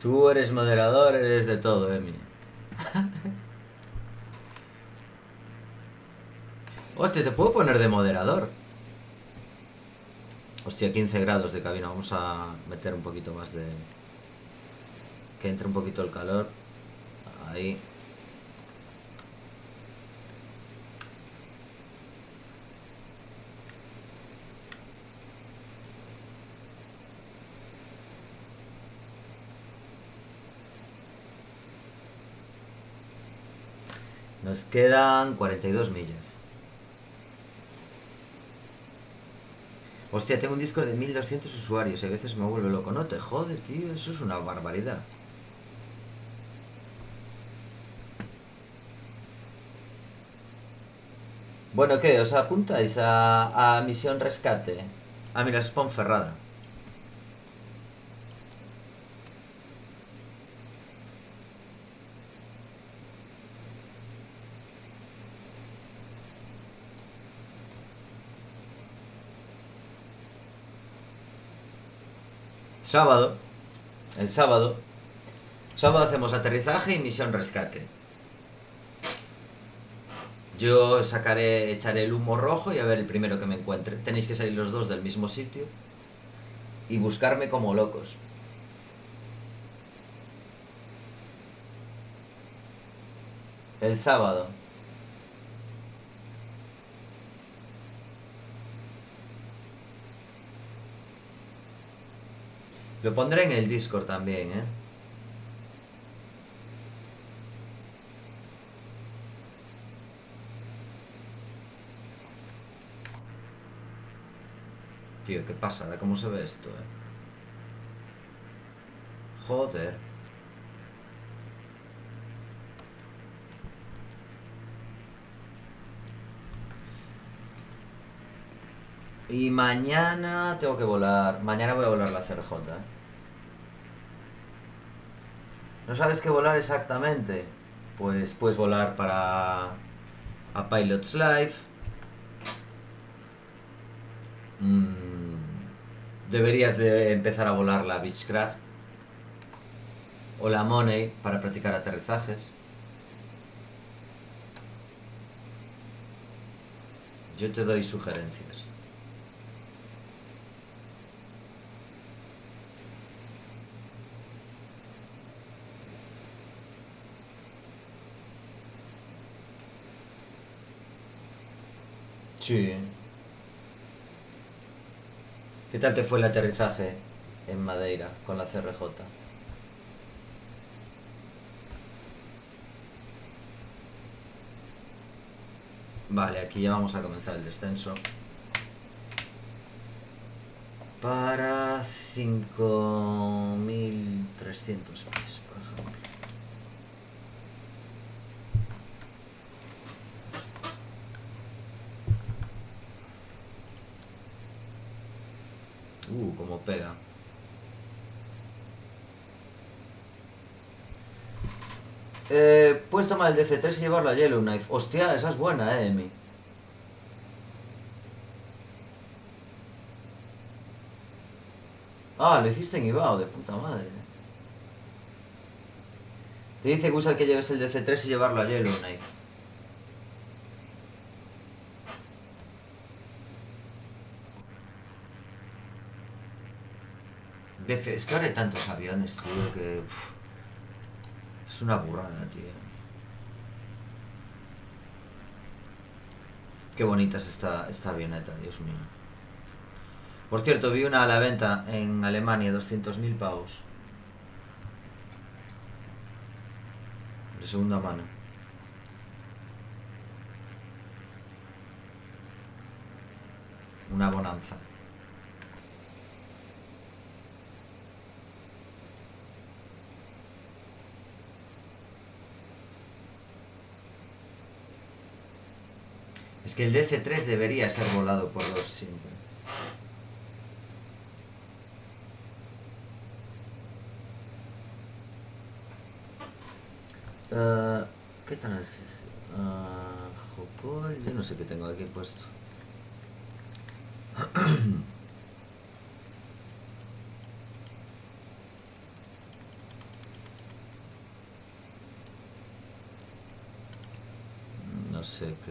Tú eres moderador, eres de todo, Emi. Hostia, te puedo poner de moderador. Hostia, 15 grados de cabina. Vamos a meter un poquito más de... Que entre un poquito el calor. Ahí. Nos quedan 42 millas. Hostia, tengo un Discord de 1200 usuarios y a veces me vuelve loco. No te jode, tío. Eso es una barbaridad. Bueno, ¿qué? ¿Os apuntáis a, a Misión Rescate? Ah, mira, es Ponferrada. Sábado. El sábado. Sábado hacemos aterrizaje y misión rescate. Yo sacaré, echaré el humo rojo y a ver el primero que me encuentre. Tenéis que salir los dos del mismo sitio y buscarme como locos. El sábado. Lo pondré en el Discord también, ¿eh? Tío, qué pasada, ¿cómo se ve esto, eh? Joder. Y mañana tengo que volar. Mañana voy a volar la CRJ. ¿eh? ¿No sabes qué volar exactamente? Pues puedes volar para a Pilots Live. Mm, deberías de empezar a volar la Beechcraft o la Money para practicar aterrizajes. Yo te doy sugerencias. Sí. ¿Qué tal te fue el aterrizaje en Madeira con la CRJ? Vale, aquí ya vamos a comenzar el descenso. Para 5300 pies, por ejemplo. Uh, como pega. Eh, puedes tomar el DC3 y llevarlo a Yellowknife. Hostia, esa es buena, eh, Emi. Ah, lo hiciste en Ibao, de puta madre. Te dice que usa que lleves el DC3 y llevarlo a Yellowknife. Es que ahora hay tantos aviones, tío, que... es una burrada, tío. Qué bonita es esta, esta avioneta, Dios mío. Por cierto, vi una a la venta en Alemania, 200.000 pavos. De segunda mano. Una bonanza. Que el DC-3 debería ser volado por dos siempre. Eh, ¿Qué tal es? Ah, Jocol, yo no sé qué tengo aquí puesto.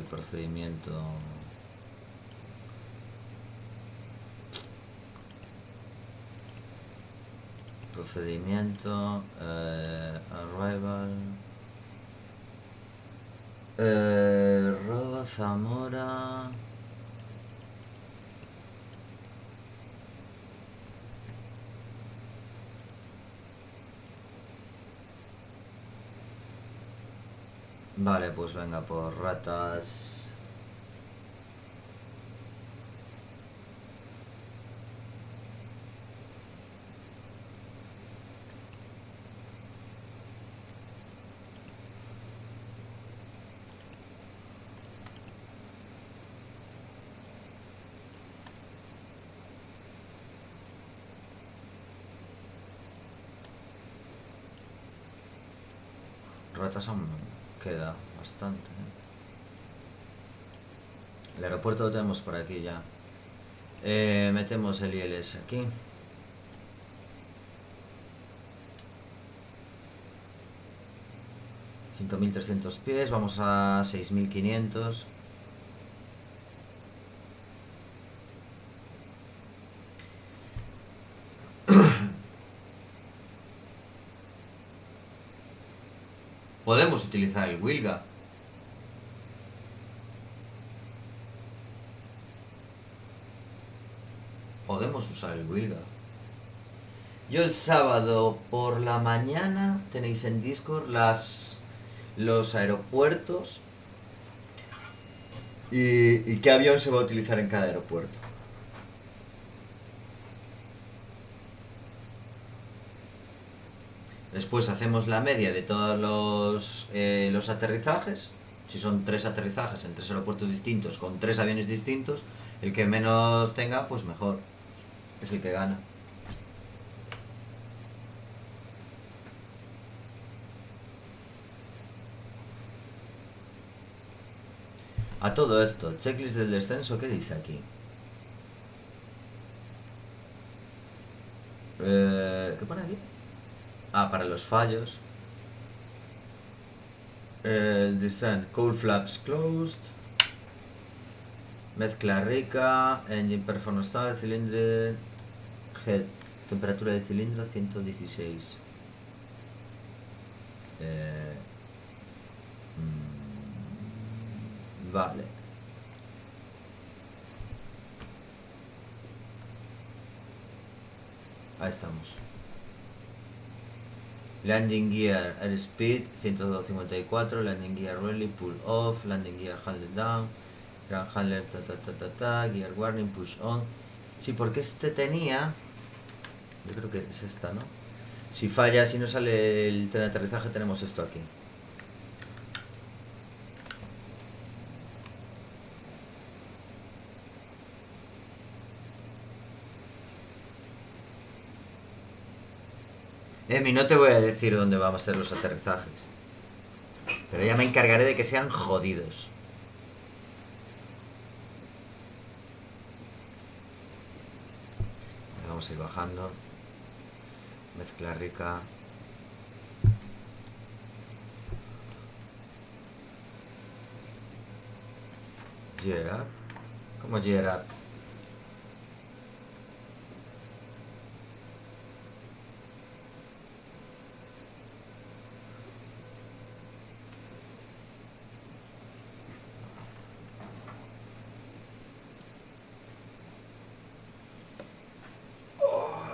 Procedimiento. Procedimiento. eh, arrival. Eh, Roa, Zamora. Vale, pues venga, por ratas. Bastante. ¿eh? El aeropuerto lo tenemos por aquí ya. Eh, metemos el ILS aquí. $5.300 pies, vamos a 6.500. Podemos utilizar el Wilga. Wilga. Yo el sábado por la mañana tenéis en Discord las los aeropuertos y, y qué avión se va a utilizar en cada aeropuerto. Después hacemos la media de todos los, eh, los aterrizajes. Si son tres aterrizajes en tres aeropuertos distintos con tres aviones distintos, el que menos tenga, pues mejor. Es el que gana. A todo esto, checklist del descenso, ¿qué dice aquí? Eh, ¿Qué pone aquí? Ah, para los fallos. El descent, cold flaps closed. Mezcla rica, engine performance style, cilindro, head, temperatura de cilindro 116. Eh, mm, vale. Ahí estamos. Landing gear airspeed 154, landing gear rally pull off, landing gear handle down, handler ta ta ta ta ta, gear warning push on. Sí, porque este tenía, yo creo que es esta, ¿no? Si falla, si no sale el tren de aterrizaje, tenemos esto aquí. Emi, no te voy a decir dónde vamos a hacer los aterrizajes. Pero ya me encargaré de que sean jodidos. Vamos a ir bajando. Mezcla rica. Gerard. ¿Cómo Gerard?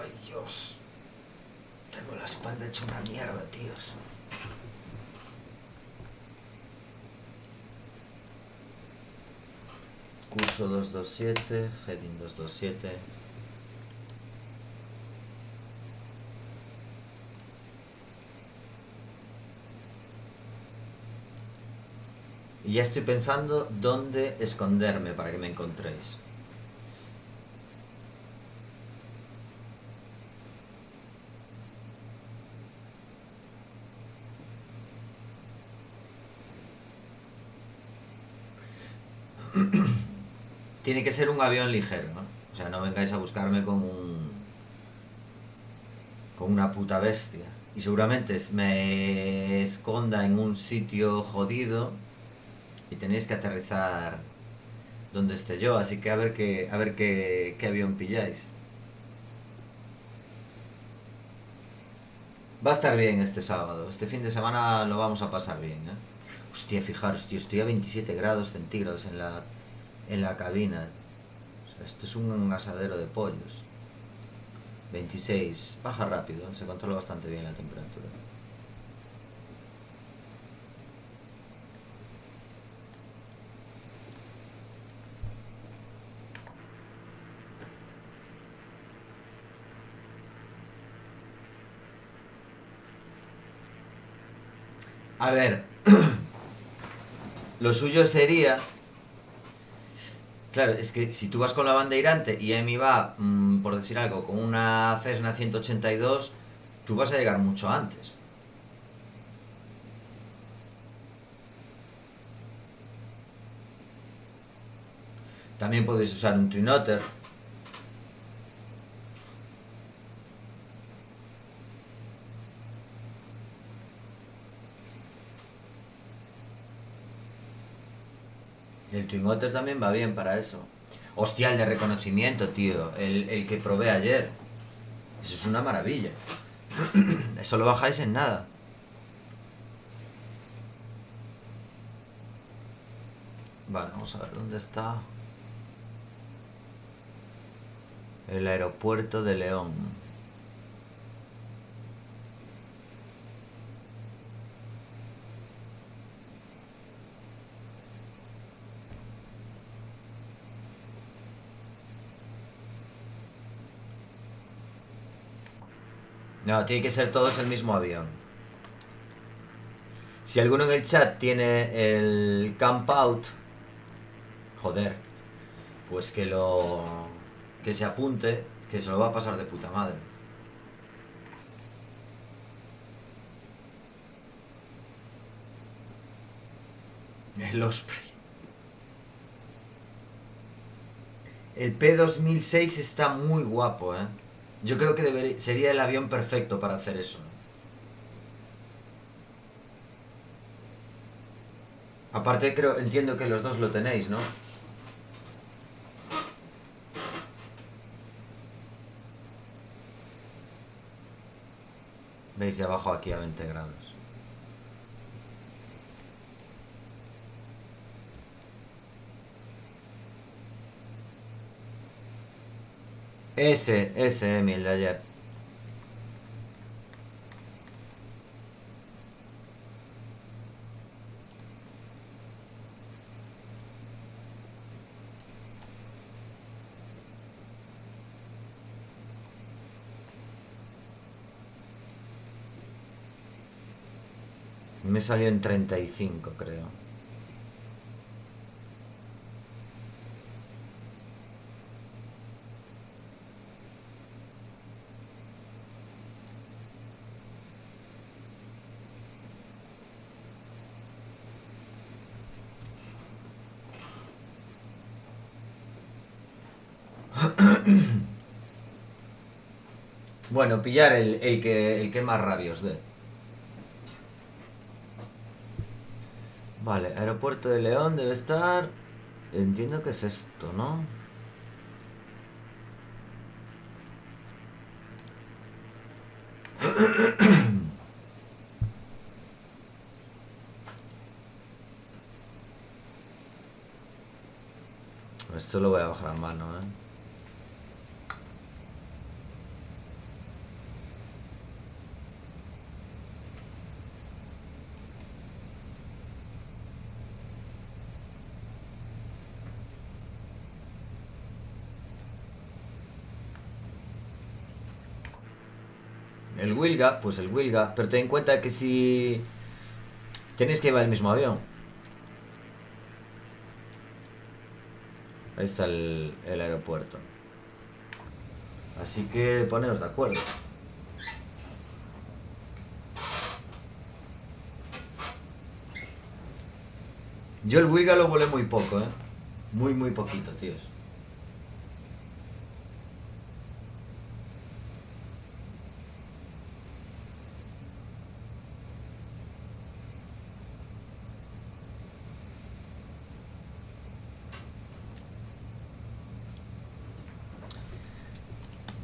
¡Ay, Dios! Tengo la espalda hecha una mierda, tíos. Curso 227, heading 227. Y ya estoy pensando dónde esconderme para que me encontréis. Tiene que ser un avión ligero, ¿no? O sea, no vengáis a buscarme con un... con una puta bestia. Y seguramente me esconda en un sitio jodido y tenéis que aterrizar donde esté yo, así que a ver qué, a ver qué, qué avión pilláis. Va a estar bien este sábado, este fin de semana lo vamos a pasar bien, ¿eh? Hostia, fijaros, tío, estoy a 27 grados centígrados en la, en la cabina. O esto es un asadero de pollos. 26, baja rápido, se controla bastante bien la temperatura. A ver, lo suyo sería... Claro, es que si tú vas con la bandeirante y Emi va, mm, por decir algo, con una Cessna 182, tú vas a llegar mucho antes. También podéis usar un Twin El Twin Otter también va bien para eso. Hostia, el de reconocimiento, tío. El, el que probé ayer. Eso es una maravilla. Eso lo bajáis en nada. Vale, vamos a ver dónde está. El aeropuerto de León. No, tiene que ser todos el mismo avión. Si alguno en el chat tiene el camp out, joder, pues que lo que se apunte, que se lo va a pasar de puta madre. El Osprey. El P2006 está muy guapo, ¿eh? Yo creo que sería el avión perfecto para hacer eso. Aparte creo, entiendo que los dos lo tenéis, ¿no? Veis de abajo aquí a 20 grados. Ese, ese, Emi, de ayer. Me salió en 35, creo. Bueno, pillar el, el que, el que más rabios dé. Vale, aeropuerto de León debe estar... Entiendo que es esto, ¿no? Esto lo voy a bajar a mano, ¿eh? El Wilga, pues el Wilga, pero ten en cuenta que si tenéis que llevar el mismo avión. Ahí está el, aeropuerto. Así que poneros de acuerdo. Yo el Wilga lo volé muy poco, ¿eh? Muy, muy poquito, tíos.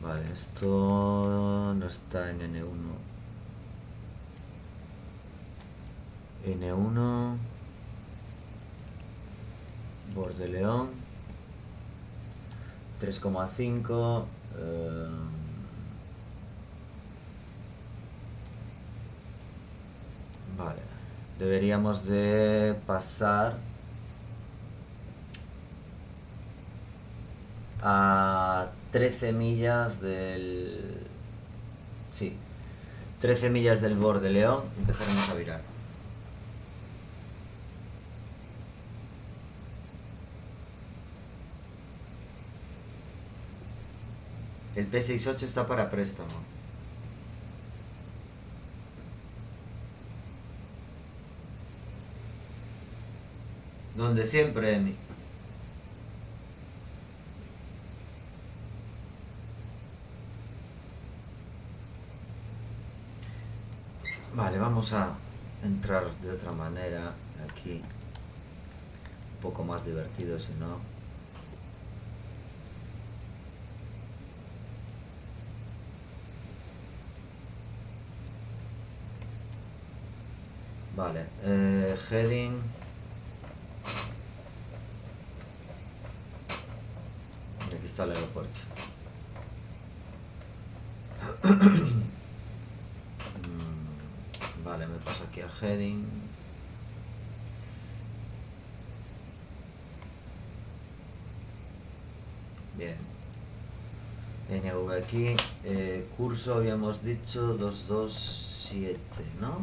Vale, esto en N1. N1. Borde León. 3,5. eh, Vale. Deberíamos de pasar a 13 millas del... Sí. 13 millas del borde León. Empezaremos a virar. El P68 está para préstamo. Donde siempre, Emi. Vale, vamos a entrar de otra manera aquí. Un poco más divertido, si no. Vale, eh, heading. Aquí está el aeropuerto. Mm, Vale, heading. Bien. NV aquí. eh, curso habíamos dicho 227, ¿no?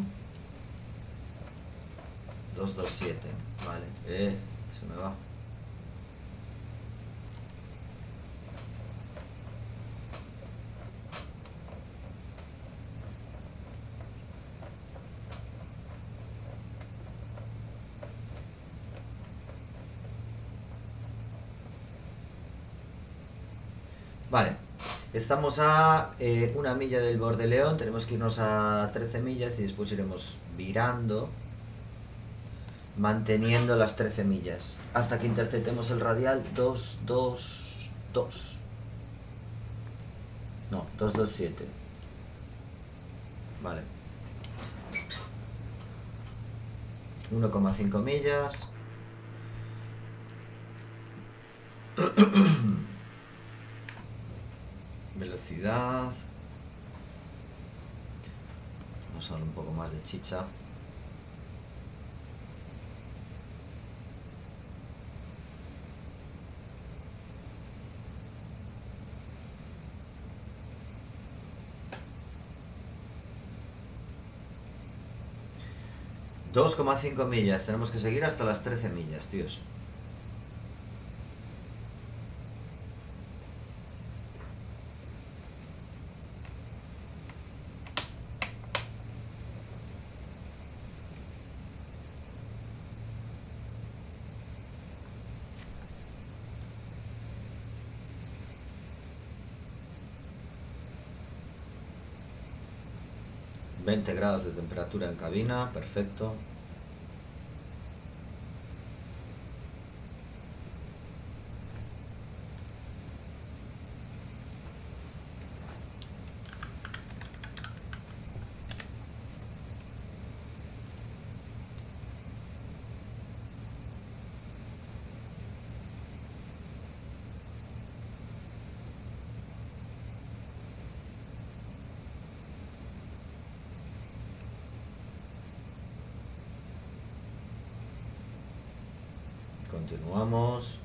227, vale. Eh, se me va. Vale, estamos a eh, una milla del borde León, tenemos que irnos a 13 millas y después iremos virando, manteniendo las 13 millas, hasta que interceptemos el radial 222. No, 227. Vale. 1,5 millas. Velocidad. Vamos a darle un poco más de chicha. Dos coma cinco millas. Tenemos que seguir hasta las 13 millas, tíos. 20 grados de temperatura en cabina, perfecto. Continuamos.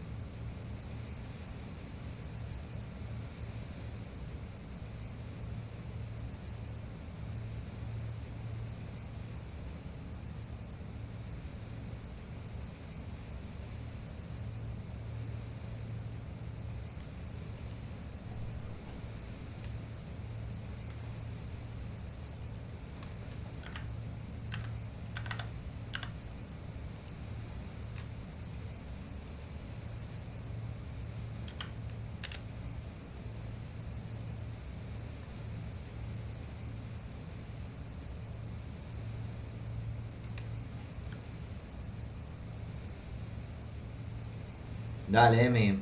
Dale, Emi.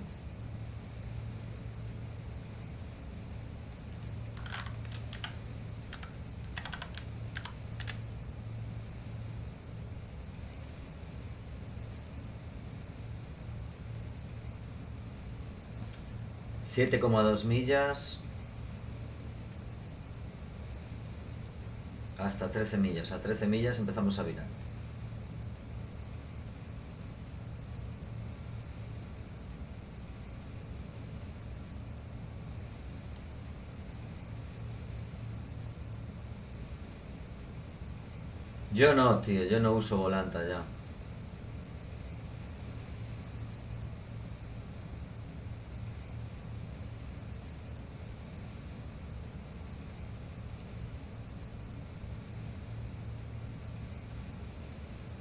Siete coma dos millas. Hasta 13 millas. A 13 millas empezamos a virar. Yo no, tío, yo no uso volanta ya.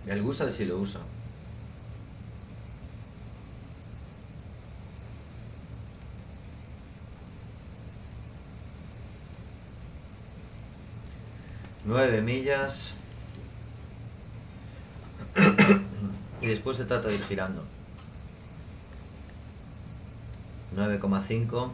El Gusal sí lo usa. Nueve millas. Y después se trata de ir girando. 9,5.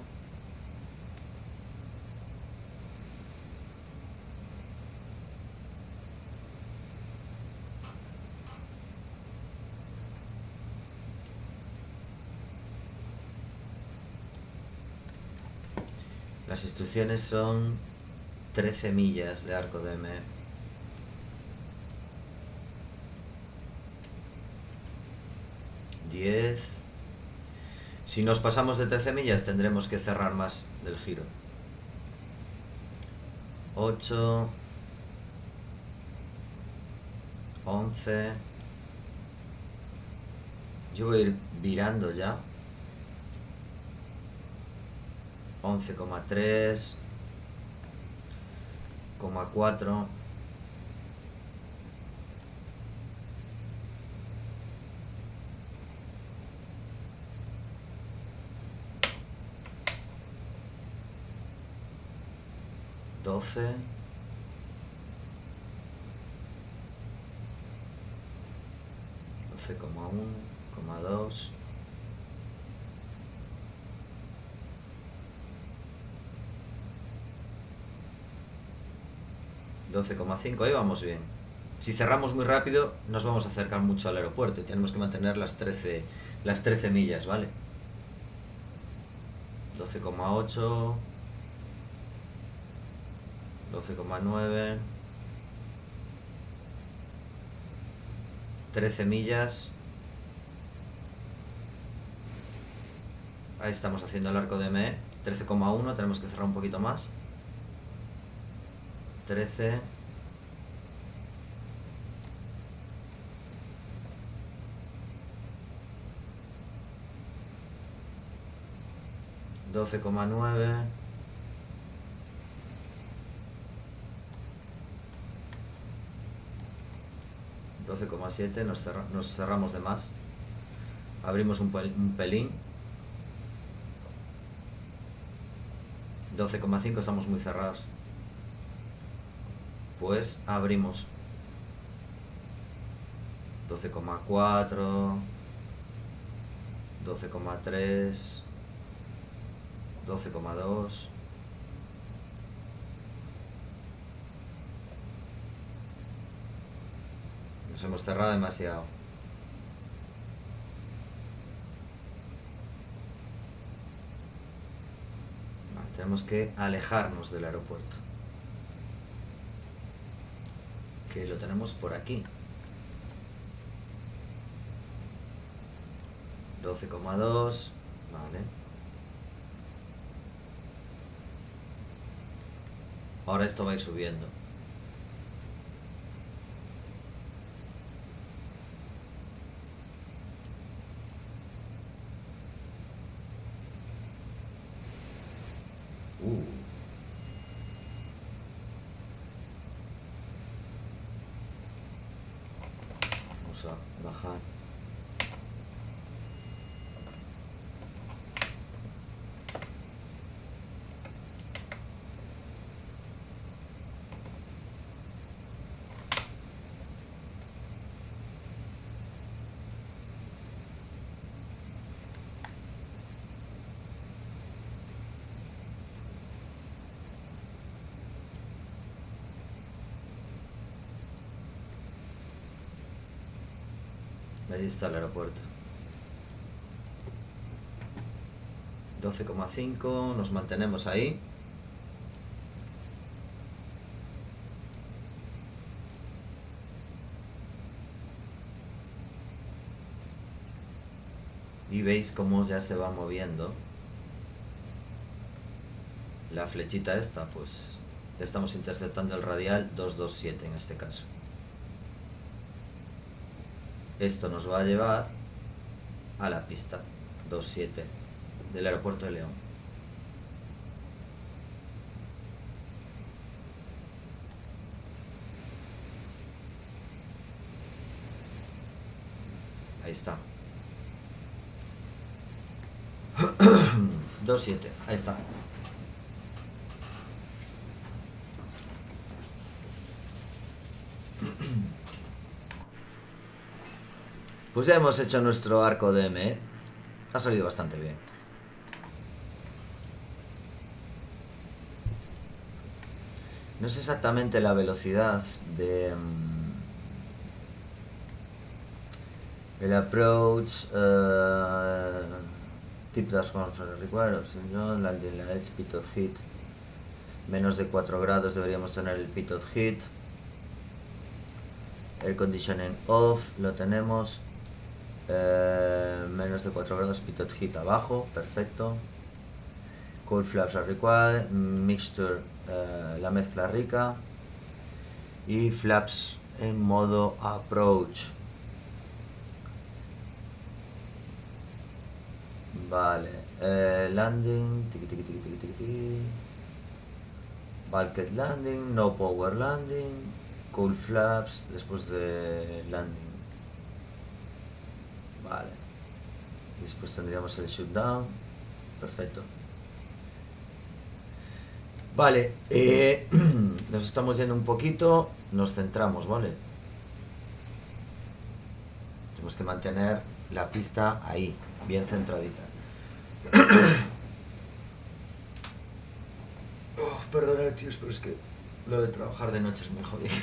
Las instrucciones son 13 millas de arco de M. 10. Si nos pasamos de 13 millas tendremos que cerrar más del giro. 8. 11. Yo voy a ir virando ya. 11,3. 4. 12. Doce coma uno, coma dos. Doce coma cinco, ahí vamos bien. Si cerramos muy rápido, nos vamos a acercar mucho al aeropuerto y tenemos que mantener las 13, las 13 millas, ¿vale? 12,8 12,9 13 millas. Ahí estamos haciendo el arco de ME 13,1 tenemos que cerrar un poquito más. 13 12,9 12,7 nos, nos, cerramos de más. Abrimos un, un pelín. 12,5 estamos muy cerrados. Pues abrimos. 12,4, 12,3, 12,2. Nos hemos cerrado demasiado. Tenemos que alejarnos del aeropuerto. Que lo tenemos por aquí. 12,2. Vale. Ahora esto va a ir subiendo. Uh. Vamos a bajar. Ahí está el aeropuerto. 12,5, nos mantenemos ahí. Y veis cómo ya se va moviendo la flechita esta, pues ya estamos interceptando el radial 227 en este caso. Esto nos va a llevar a la pista 27 del aeropuerto de León. Ahí está. 27, ahí está. Pues ya hemos hecho nuestro arco de M. ¿eh? Ha salido bastante bien. No es exactamente la velocidad de... mm, el approach... Uh, tip dash conference required, la pitot hit. Menos de 4 grados deberíamos tener el pitot hit. Air conditioning off, lo tenemos. Eh, menos de 4 grados, pitot hit abajo, perfecto. Cool flaps are required, mixture, eh, la mezcla rica. Y flaps en modo approach. Vale, eh, landing, tiki tiki tiki. Bulkhead landing, no power landing, cool flaps después de landing. Vale. Después tendríamos el shutdown. Perfecto. Vale, eh, nos estamos yendo un poquito, nos centramos, ¿vale? Tenemos que mantener la pista ahí, bien centradita. Oh, perdonad, tíos, pero es que lo de trabajar de noche es muy jodido.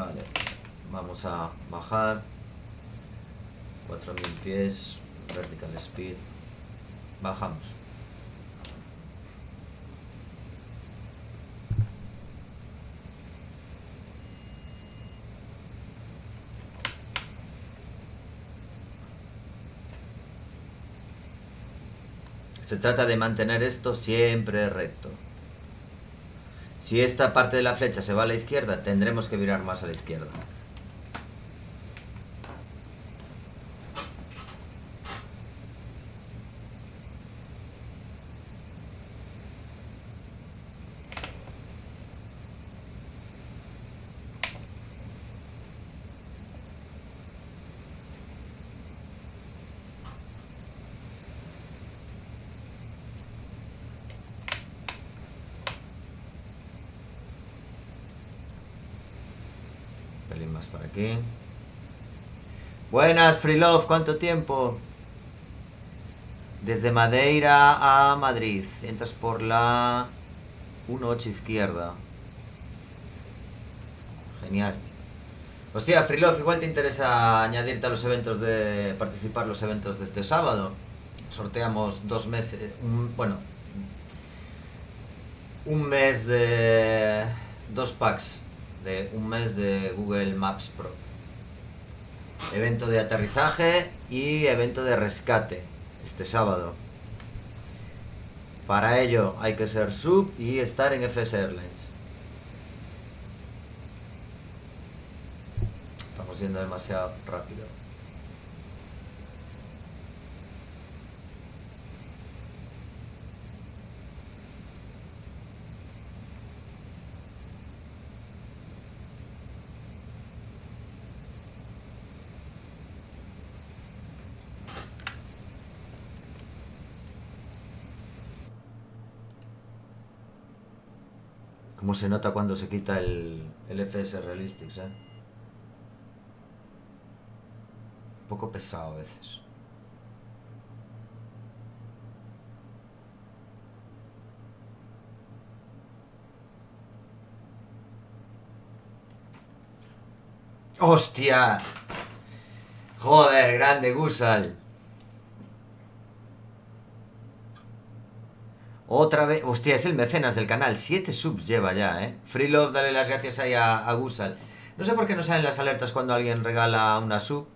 Vale, vamos a bajar 4000 pies, vertical speed. Bajamos. Se trata de mantener esto siempre recto. Si esta parte de la flecha se va a la izquierda, tendremos que virar más a la izquierda. Aquí. Buenas, Free Love, ¿cuánto tiempo? Desde Madeira a Madrid. Entras por la 1-8 izquierda. Genial. Hostia, Free Love, igual te interesa añadirte a los eventos de. participar los eventos de este sábado. Sorteamos dos meses. bueno. Un mes de. Dos packs de un mes de Google Maps Pro. Evento de aterrizaje y evento de rescate este sábado. Para ello hay que ser sub y estar en FS Airlines. Estamos yendo demasiado rápido. ¿Cómo se nota cuando se quita el, el FS Realistics, eh? Un poco pesado a veces. ¡Hostia! Joder, grande Gusal. Otra vez, hostia, es el mecenas del canal. Siete subs lleva ya, eh. Free Love, dale las gracias ahí a, Gusal. No sé por qué no salen las alertas cuando alguien regala una sub.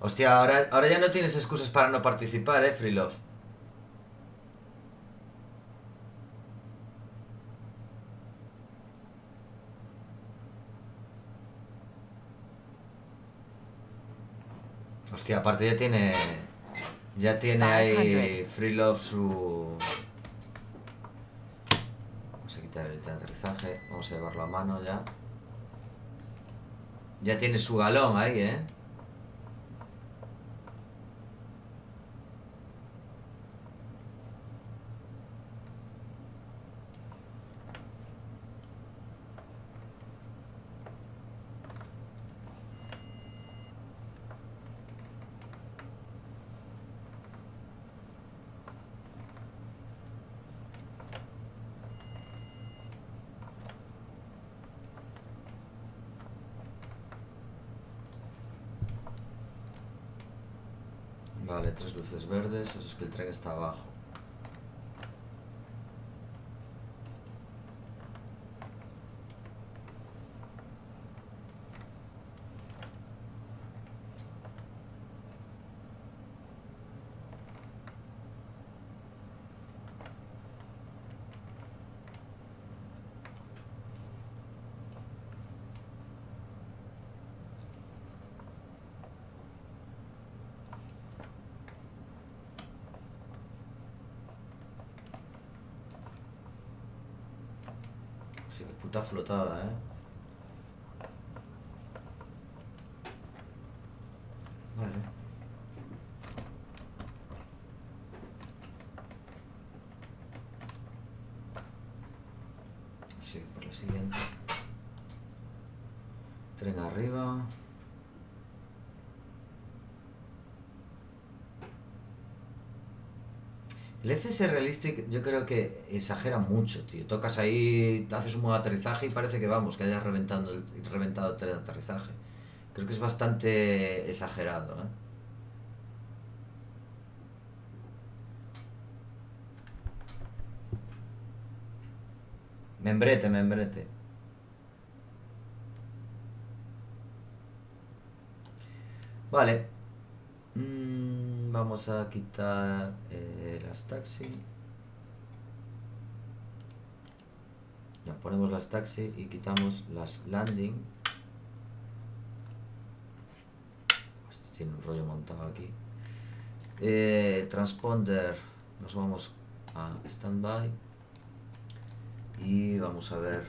Hostia, ahora, ahora ya no tienes excusas para no participar, eh, Free Love. Hostia, aparte ya tiene. Ya tiene ahí 500. Free Love su. Vamos a quitar el aterrizaje. Vamos a llevarlo a mano ya. Ya tiene su galón ahí, eh. Vale, tres luces verdes. Eso es que el tren está abajo. Sí, que puta flotada, eh. Vale. Sí, por la siguiente. Tren arriba. El FS Realistic yo creo que exagera mucho, tío. Tocas ahí, haces un buen aterrizaje y parece que vamos, que hayas reventando el, reventado el aterrizaje. Creo que es bastante exagerado, ¿eh? Membrete, membrete. Vale. Vamos a quitar eh, las taxi. Ya ponemos las taxi y quitamos las landing. Este tiene un rollo montado aquí. Eh, transponder, nos vamos a standby y vamos a ver.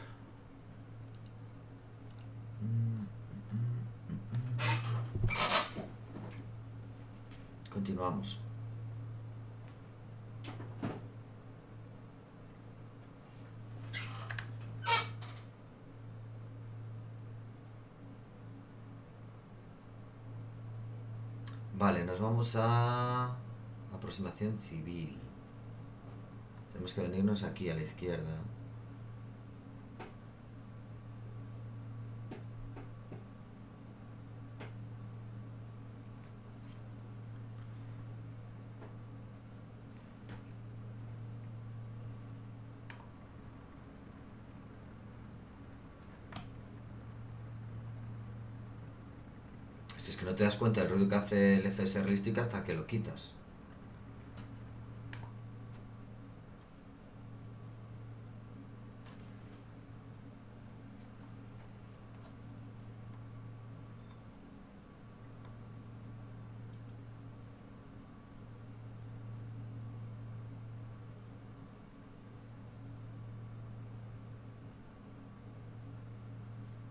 Mm, Continuamos. Vale, nos vamos a aproximación civil. Tenemos que venirnos aquí a la izquierda. No te das cuenta del ruido que hace el FS realística hasta que lo quitas.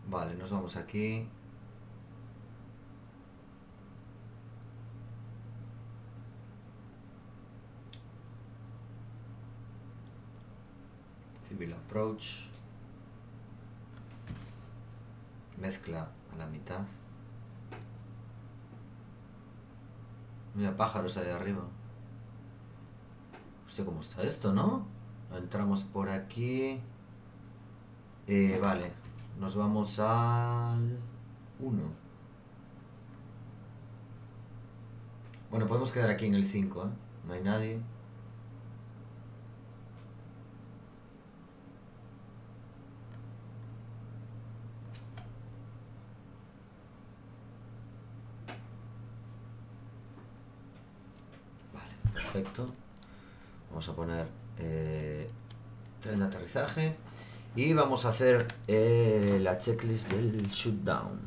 Vale, nos vamos aquí. Civil Mezcla a la mitad. Mira, pájaros ahí arriba. Hostia, ¿cómo está esto, no? Entramos por aquí. Eh, vale, nos vamos al 1. Bueno, podemos quedar aquí en el 5, ¿eh? No hay nadie. Vale, perfecto. Vamos a poner eh, tren de aterrizaje. Y vamos a hacer eh, la checklist del shutdown.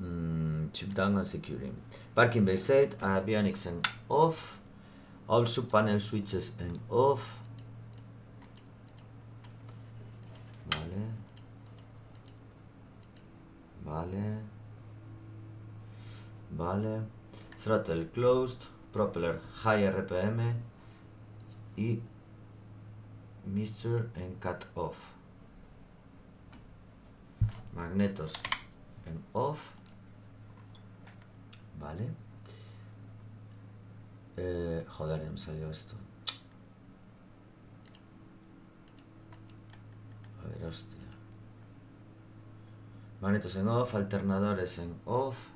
Mm, shutdown and securing. Parking bay set, avionics and off. All sub panel switches and off. Vale. Vale. Vale. Throttle closed. Propeller high RPM. Y Mixture en cut off. Magnetos en off. Vale. Eh, joder, me salió esto. A ver, hostia. Magnetos en off, alternadores en off.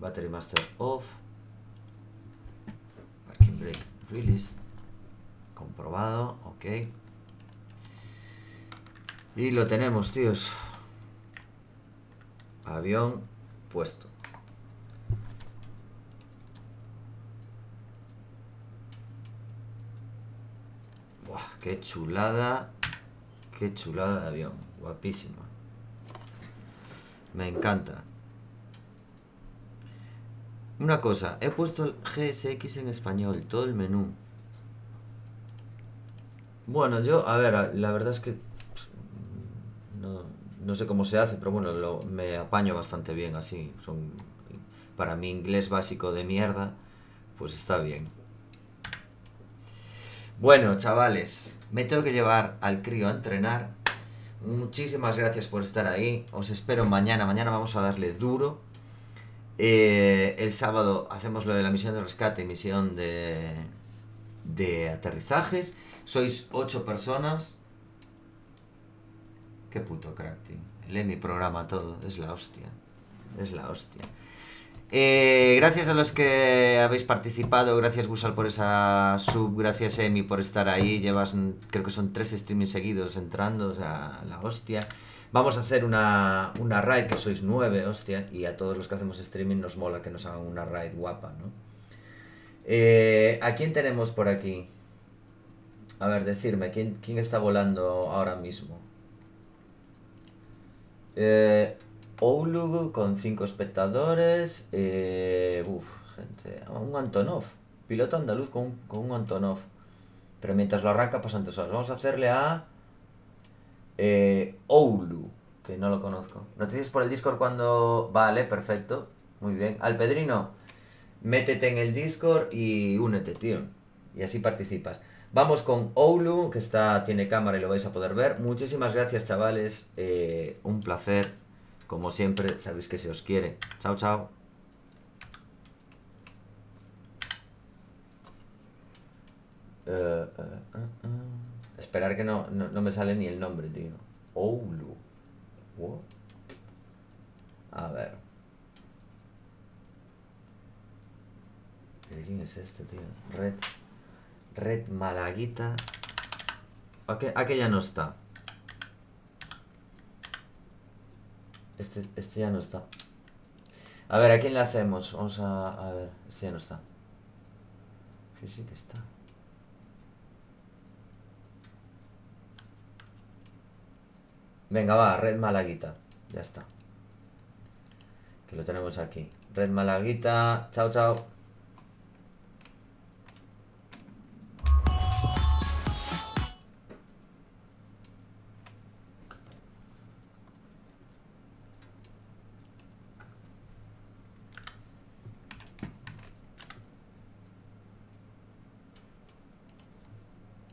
Battery master off. Parking brake release comprobado, ok. Y lo tenemos, tíos. Avión puesto. Buah, qué chulada. Qué chulada de avión. Guapísima. Me encanta. Una cosa, he puesto el GSX en español, todo el menú. Bueno, yo, a ver, la verdad es que no, no sé cómo se hace, pero bueno, me apaño bastante bien así. Son, para mi inglés básico de mierda, pues está bien. Bueno, chavales, me tengo que llevar al crío a entrenar. Muchísimas gracias por estar ahí. Os espero mañana. Mañana vamos a darle duro. Eh, el sábado hacemos lo de la misión de rescate misión de, de aterrizajes. Sois ocho personas. Qué puto crack, tío. Lee mi programa todo. Es la hostia. Es la hostia. Eh, gracias a los que habéis participado. Gracias, Gusal, por esa sub. Gracias, Emi, por estar ahí. Llevas, creo que son tres streamings seguidos entrando. O sea, la hostia. Vamos a hacer una, una raid, que sois nueve, hostia. Y a todos los que hacemos streaming nos mola que nos hagan una raid guapa, ¿no? Eh, ¿A quién tenemos por aquí? A ver, decirme, ¿quién, quién está volando ahora mismo? Eh, Oulu con 5 espectadores. Eh, uf, gente. Un Antonov. Piloto andaluz con, con un Antonov. Pero mientras lo arranca pasan tres horas. Vamos a hacerle a. Eh, Oulu. Que no lo conozco. Noticias por el Discord cuando. Vale, perfecto. Muy bien. Al Pedrino, métete en el Discord y únete, tío. Y así participas. Vamos con Oulu, que está, tiene cámara y lo vais a poder ver. Muchísimas gracias, chavales. Eh, un placer Como siempre, sabéis que se os quiere. Chao, chao. Eh, eh, eh, Esperar que no, no, me sale ni el nombre, tío. Oulu. A ver. ¿Quién es este, tío? Red. Red Malaguita. Aqu ya no está. Este, este ya no está. A ver, ¿a quién le hacemos? Vamos a, a ver. Este ya no está. Sí, sí que está. Venga, va, Red Malaguita. Ya está. Que lo tenemos aquí. Red Malaguita. Chao, chao.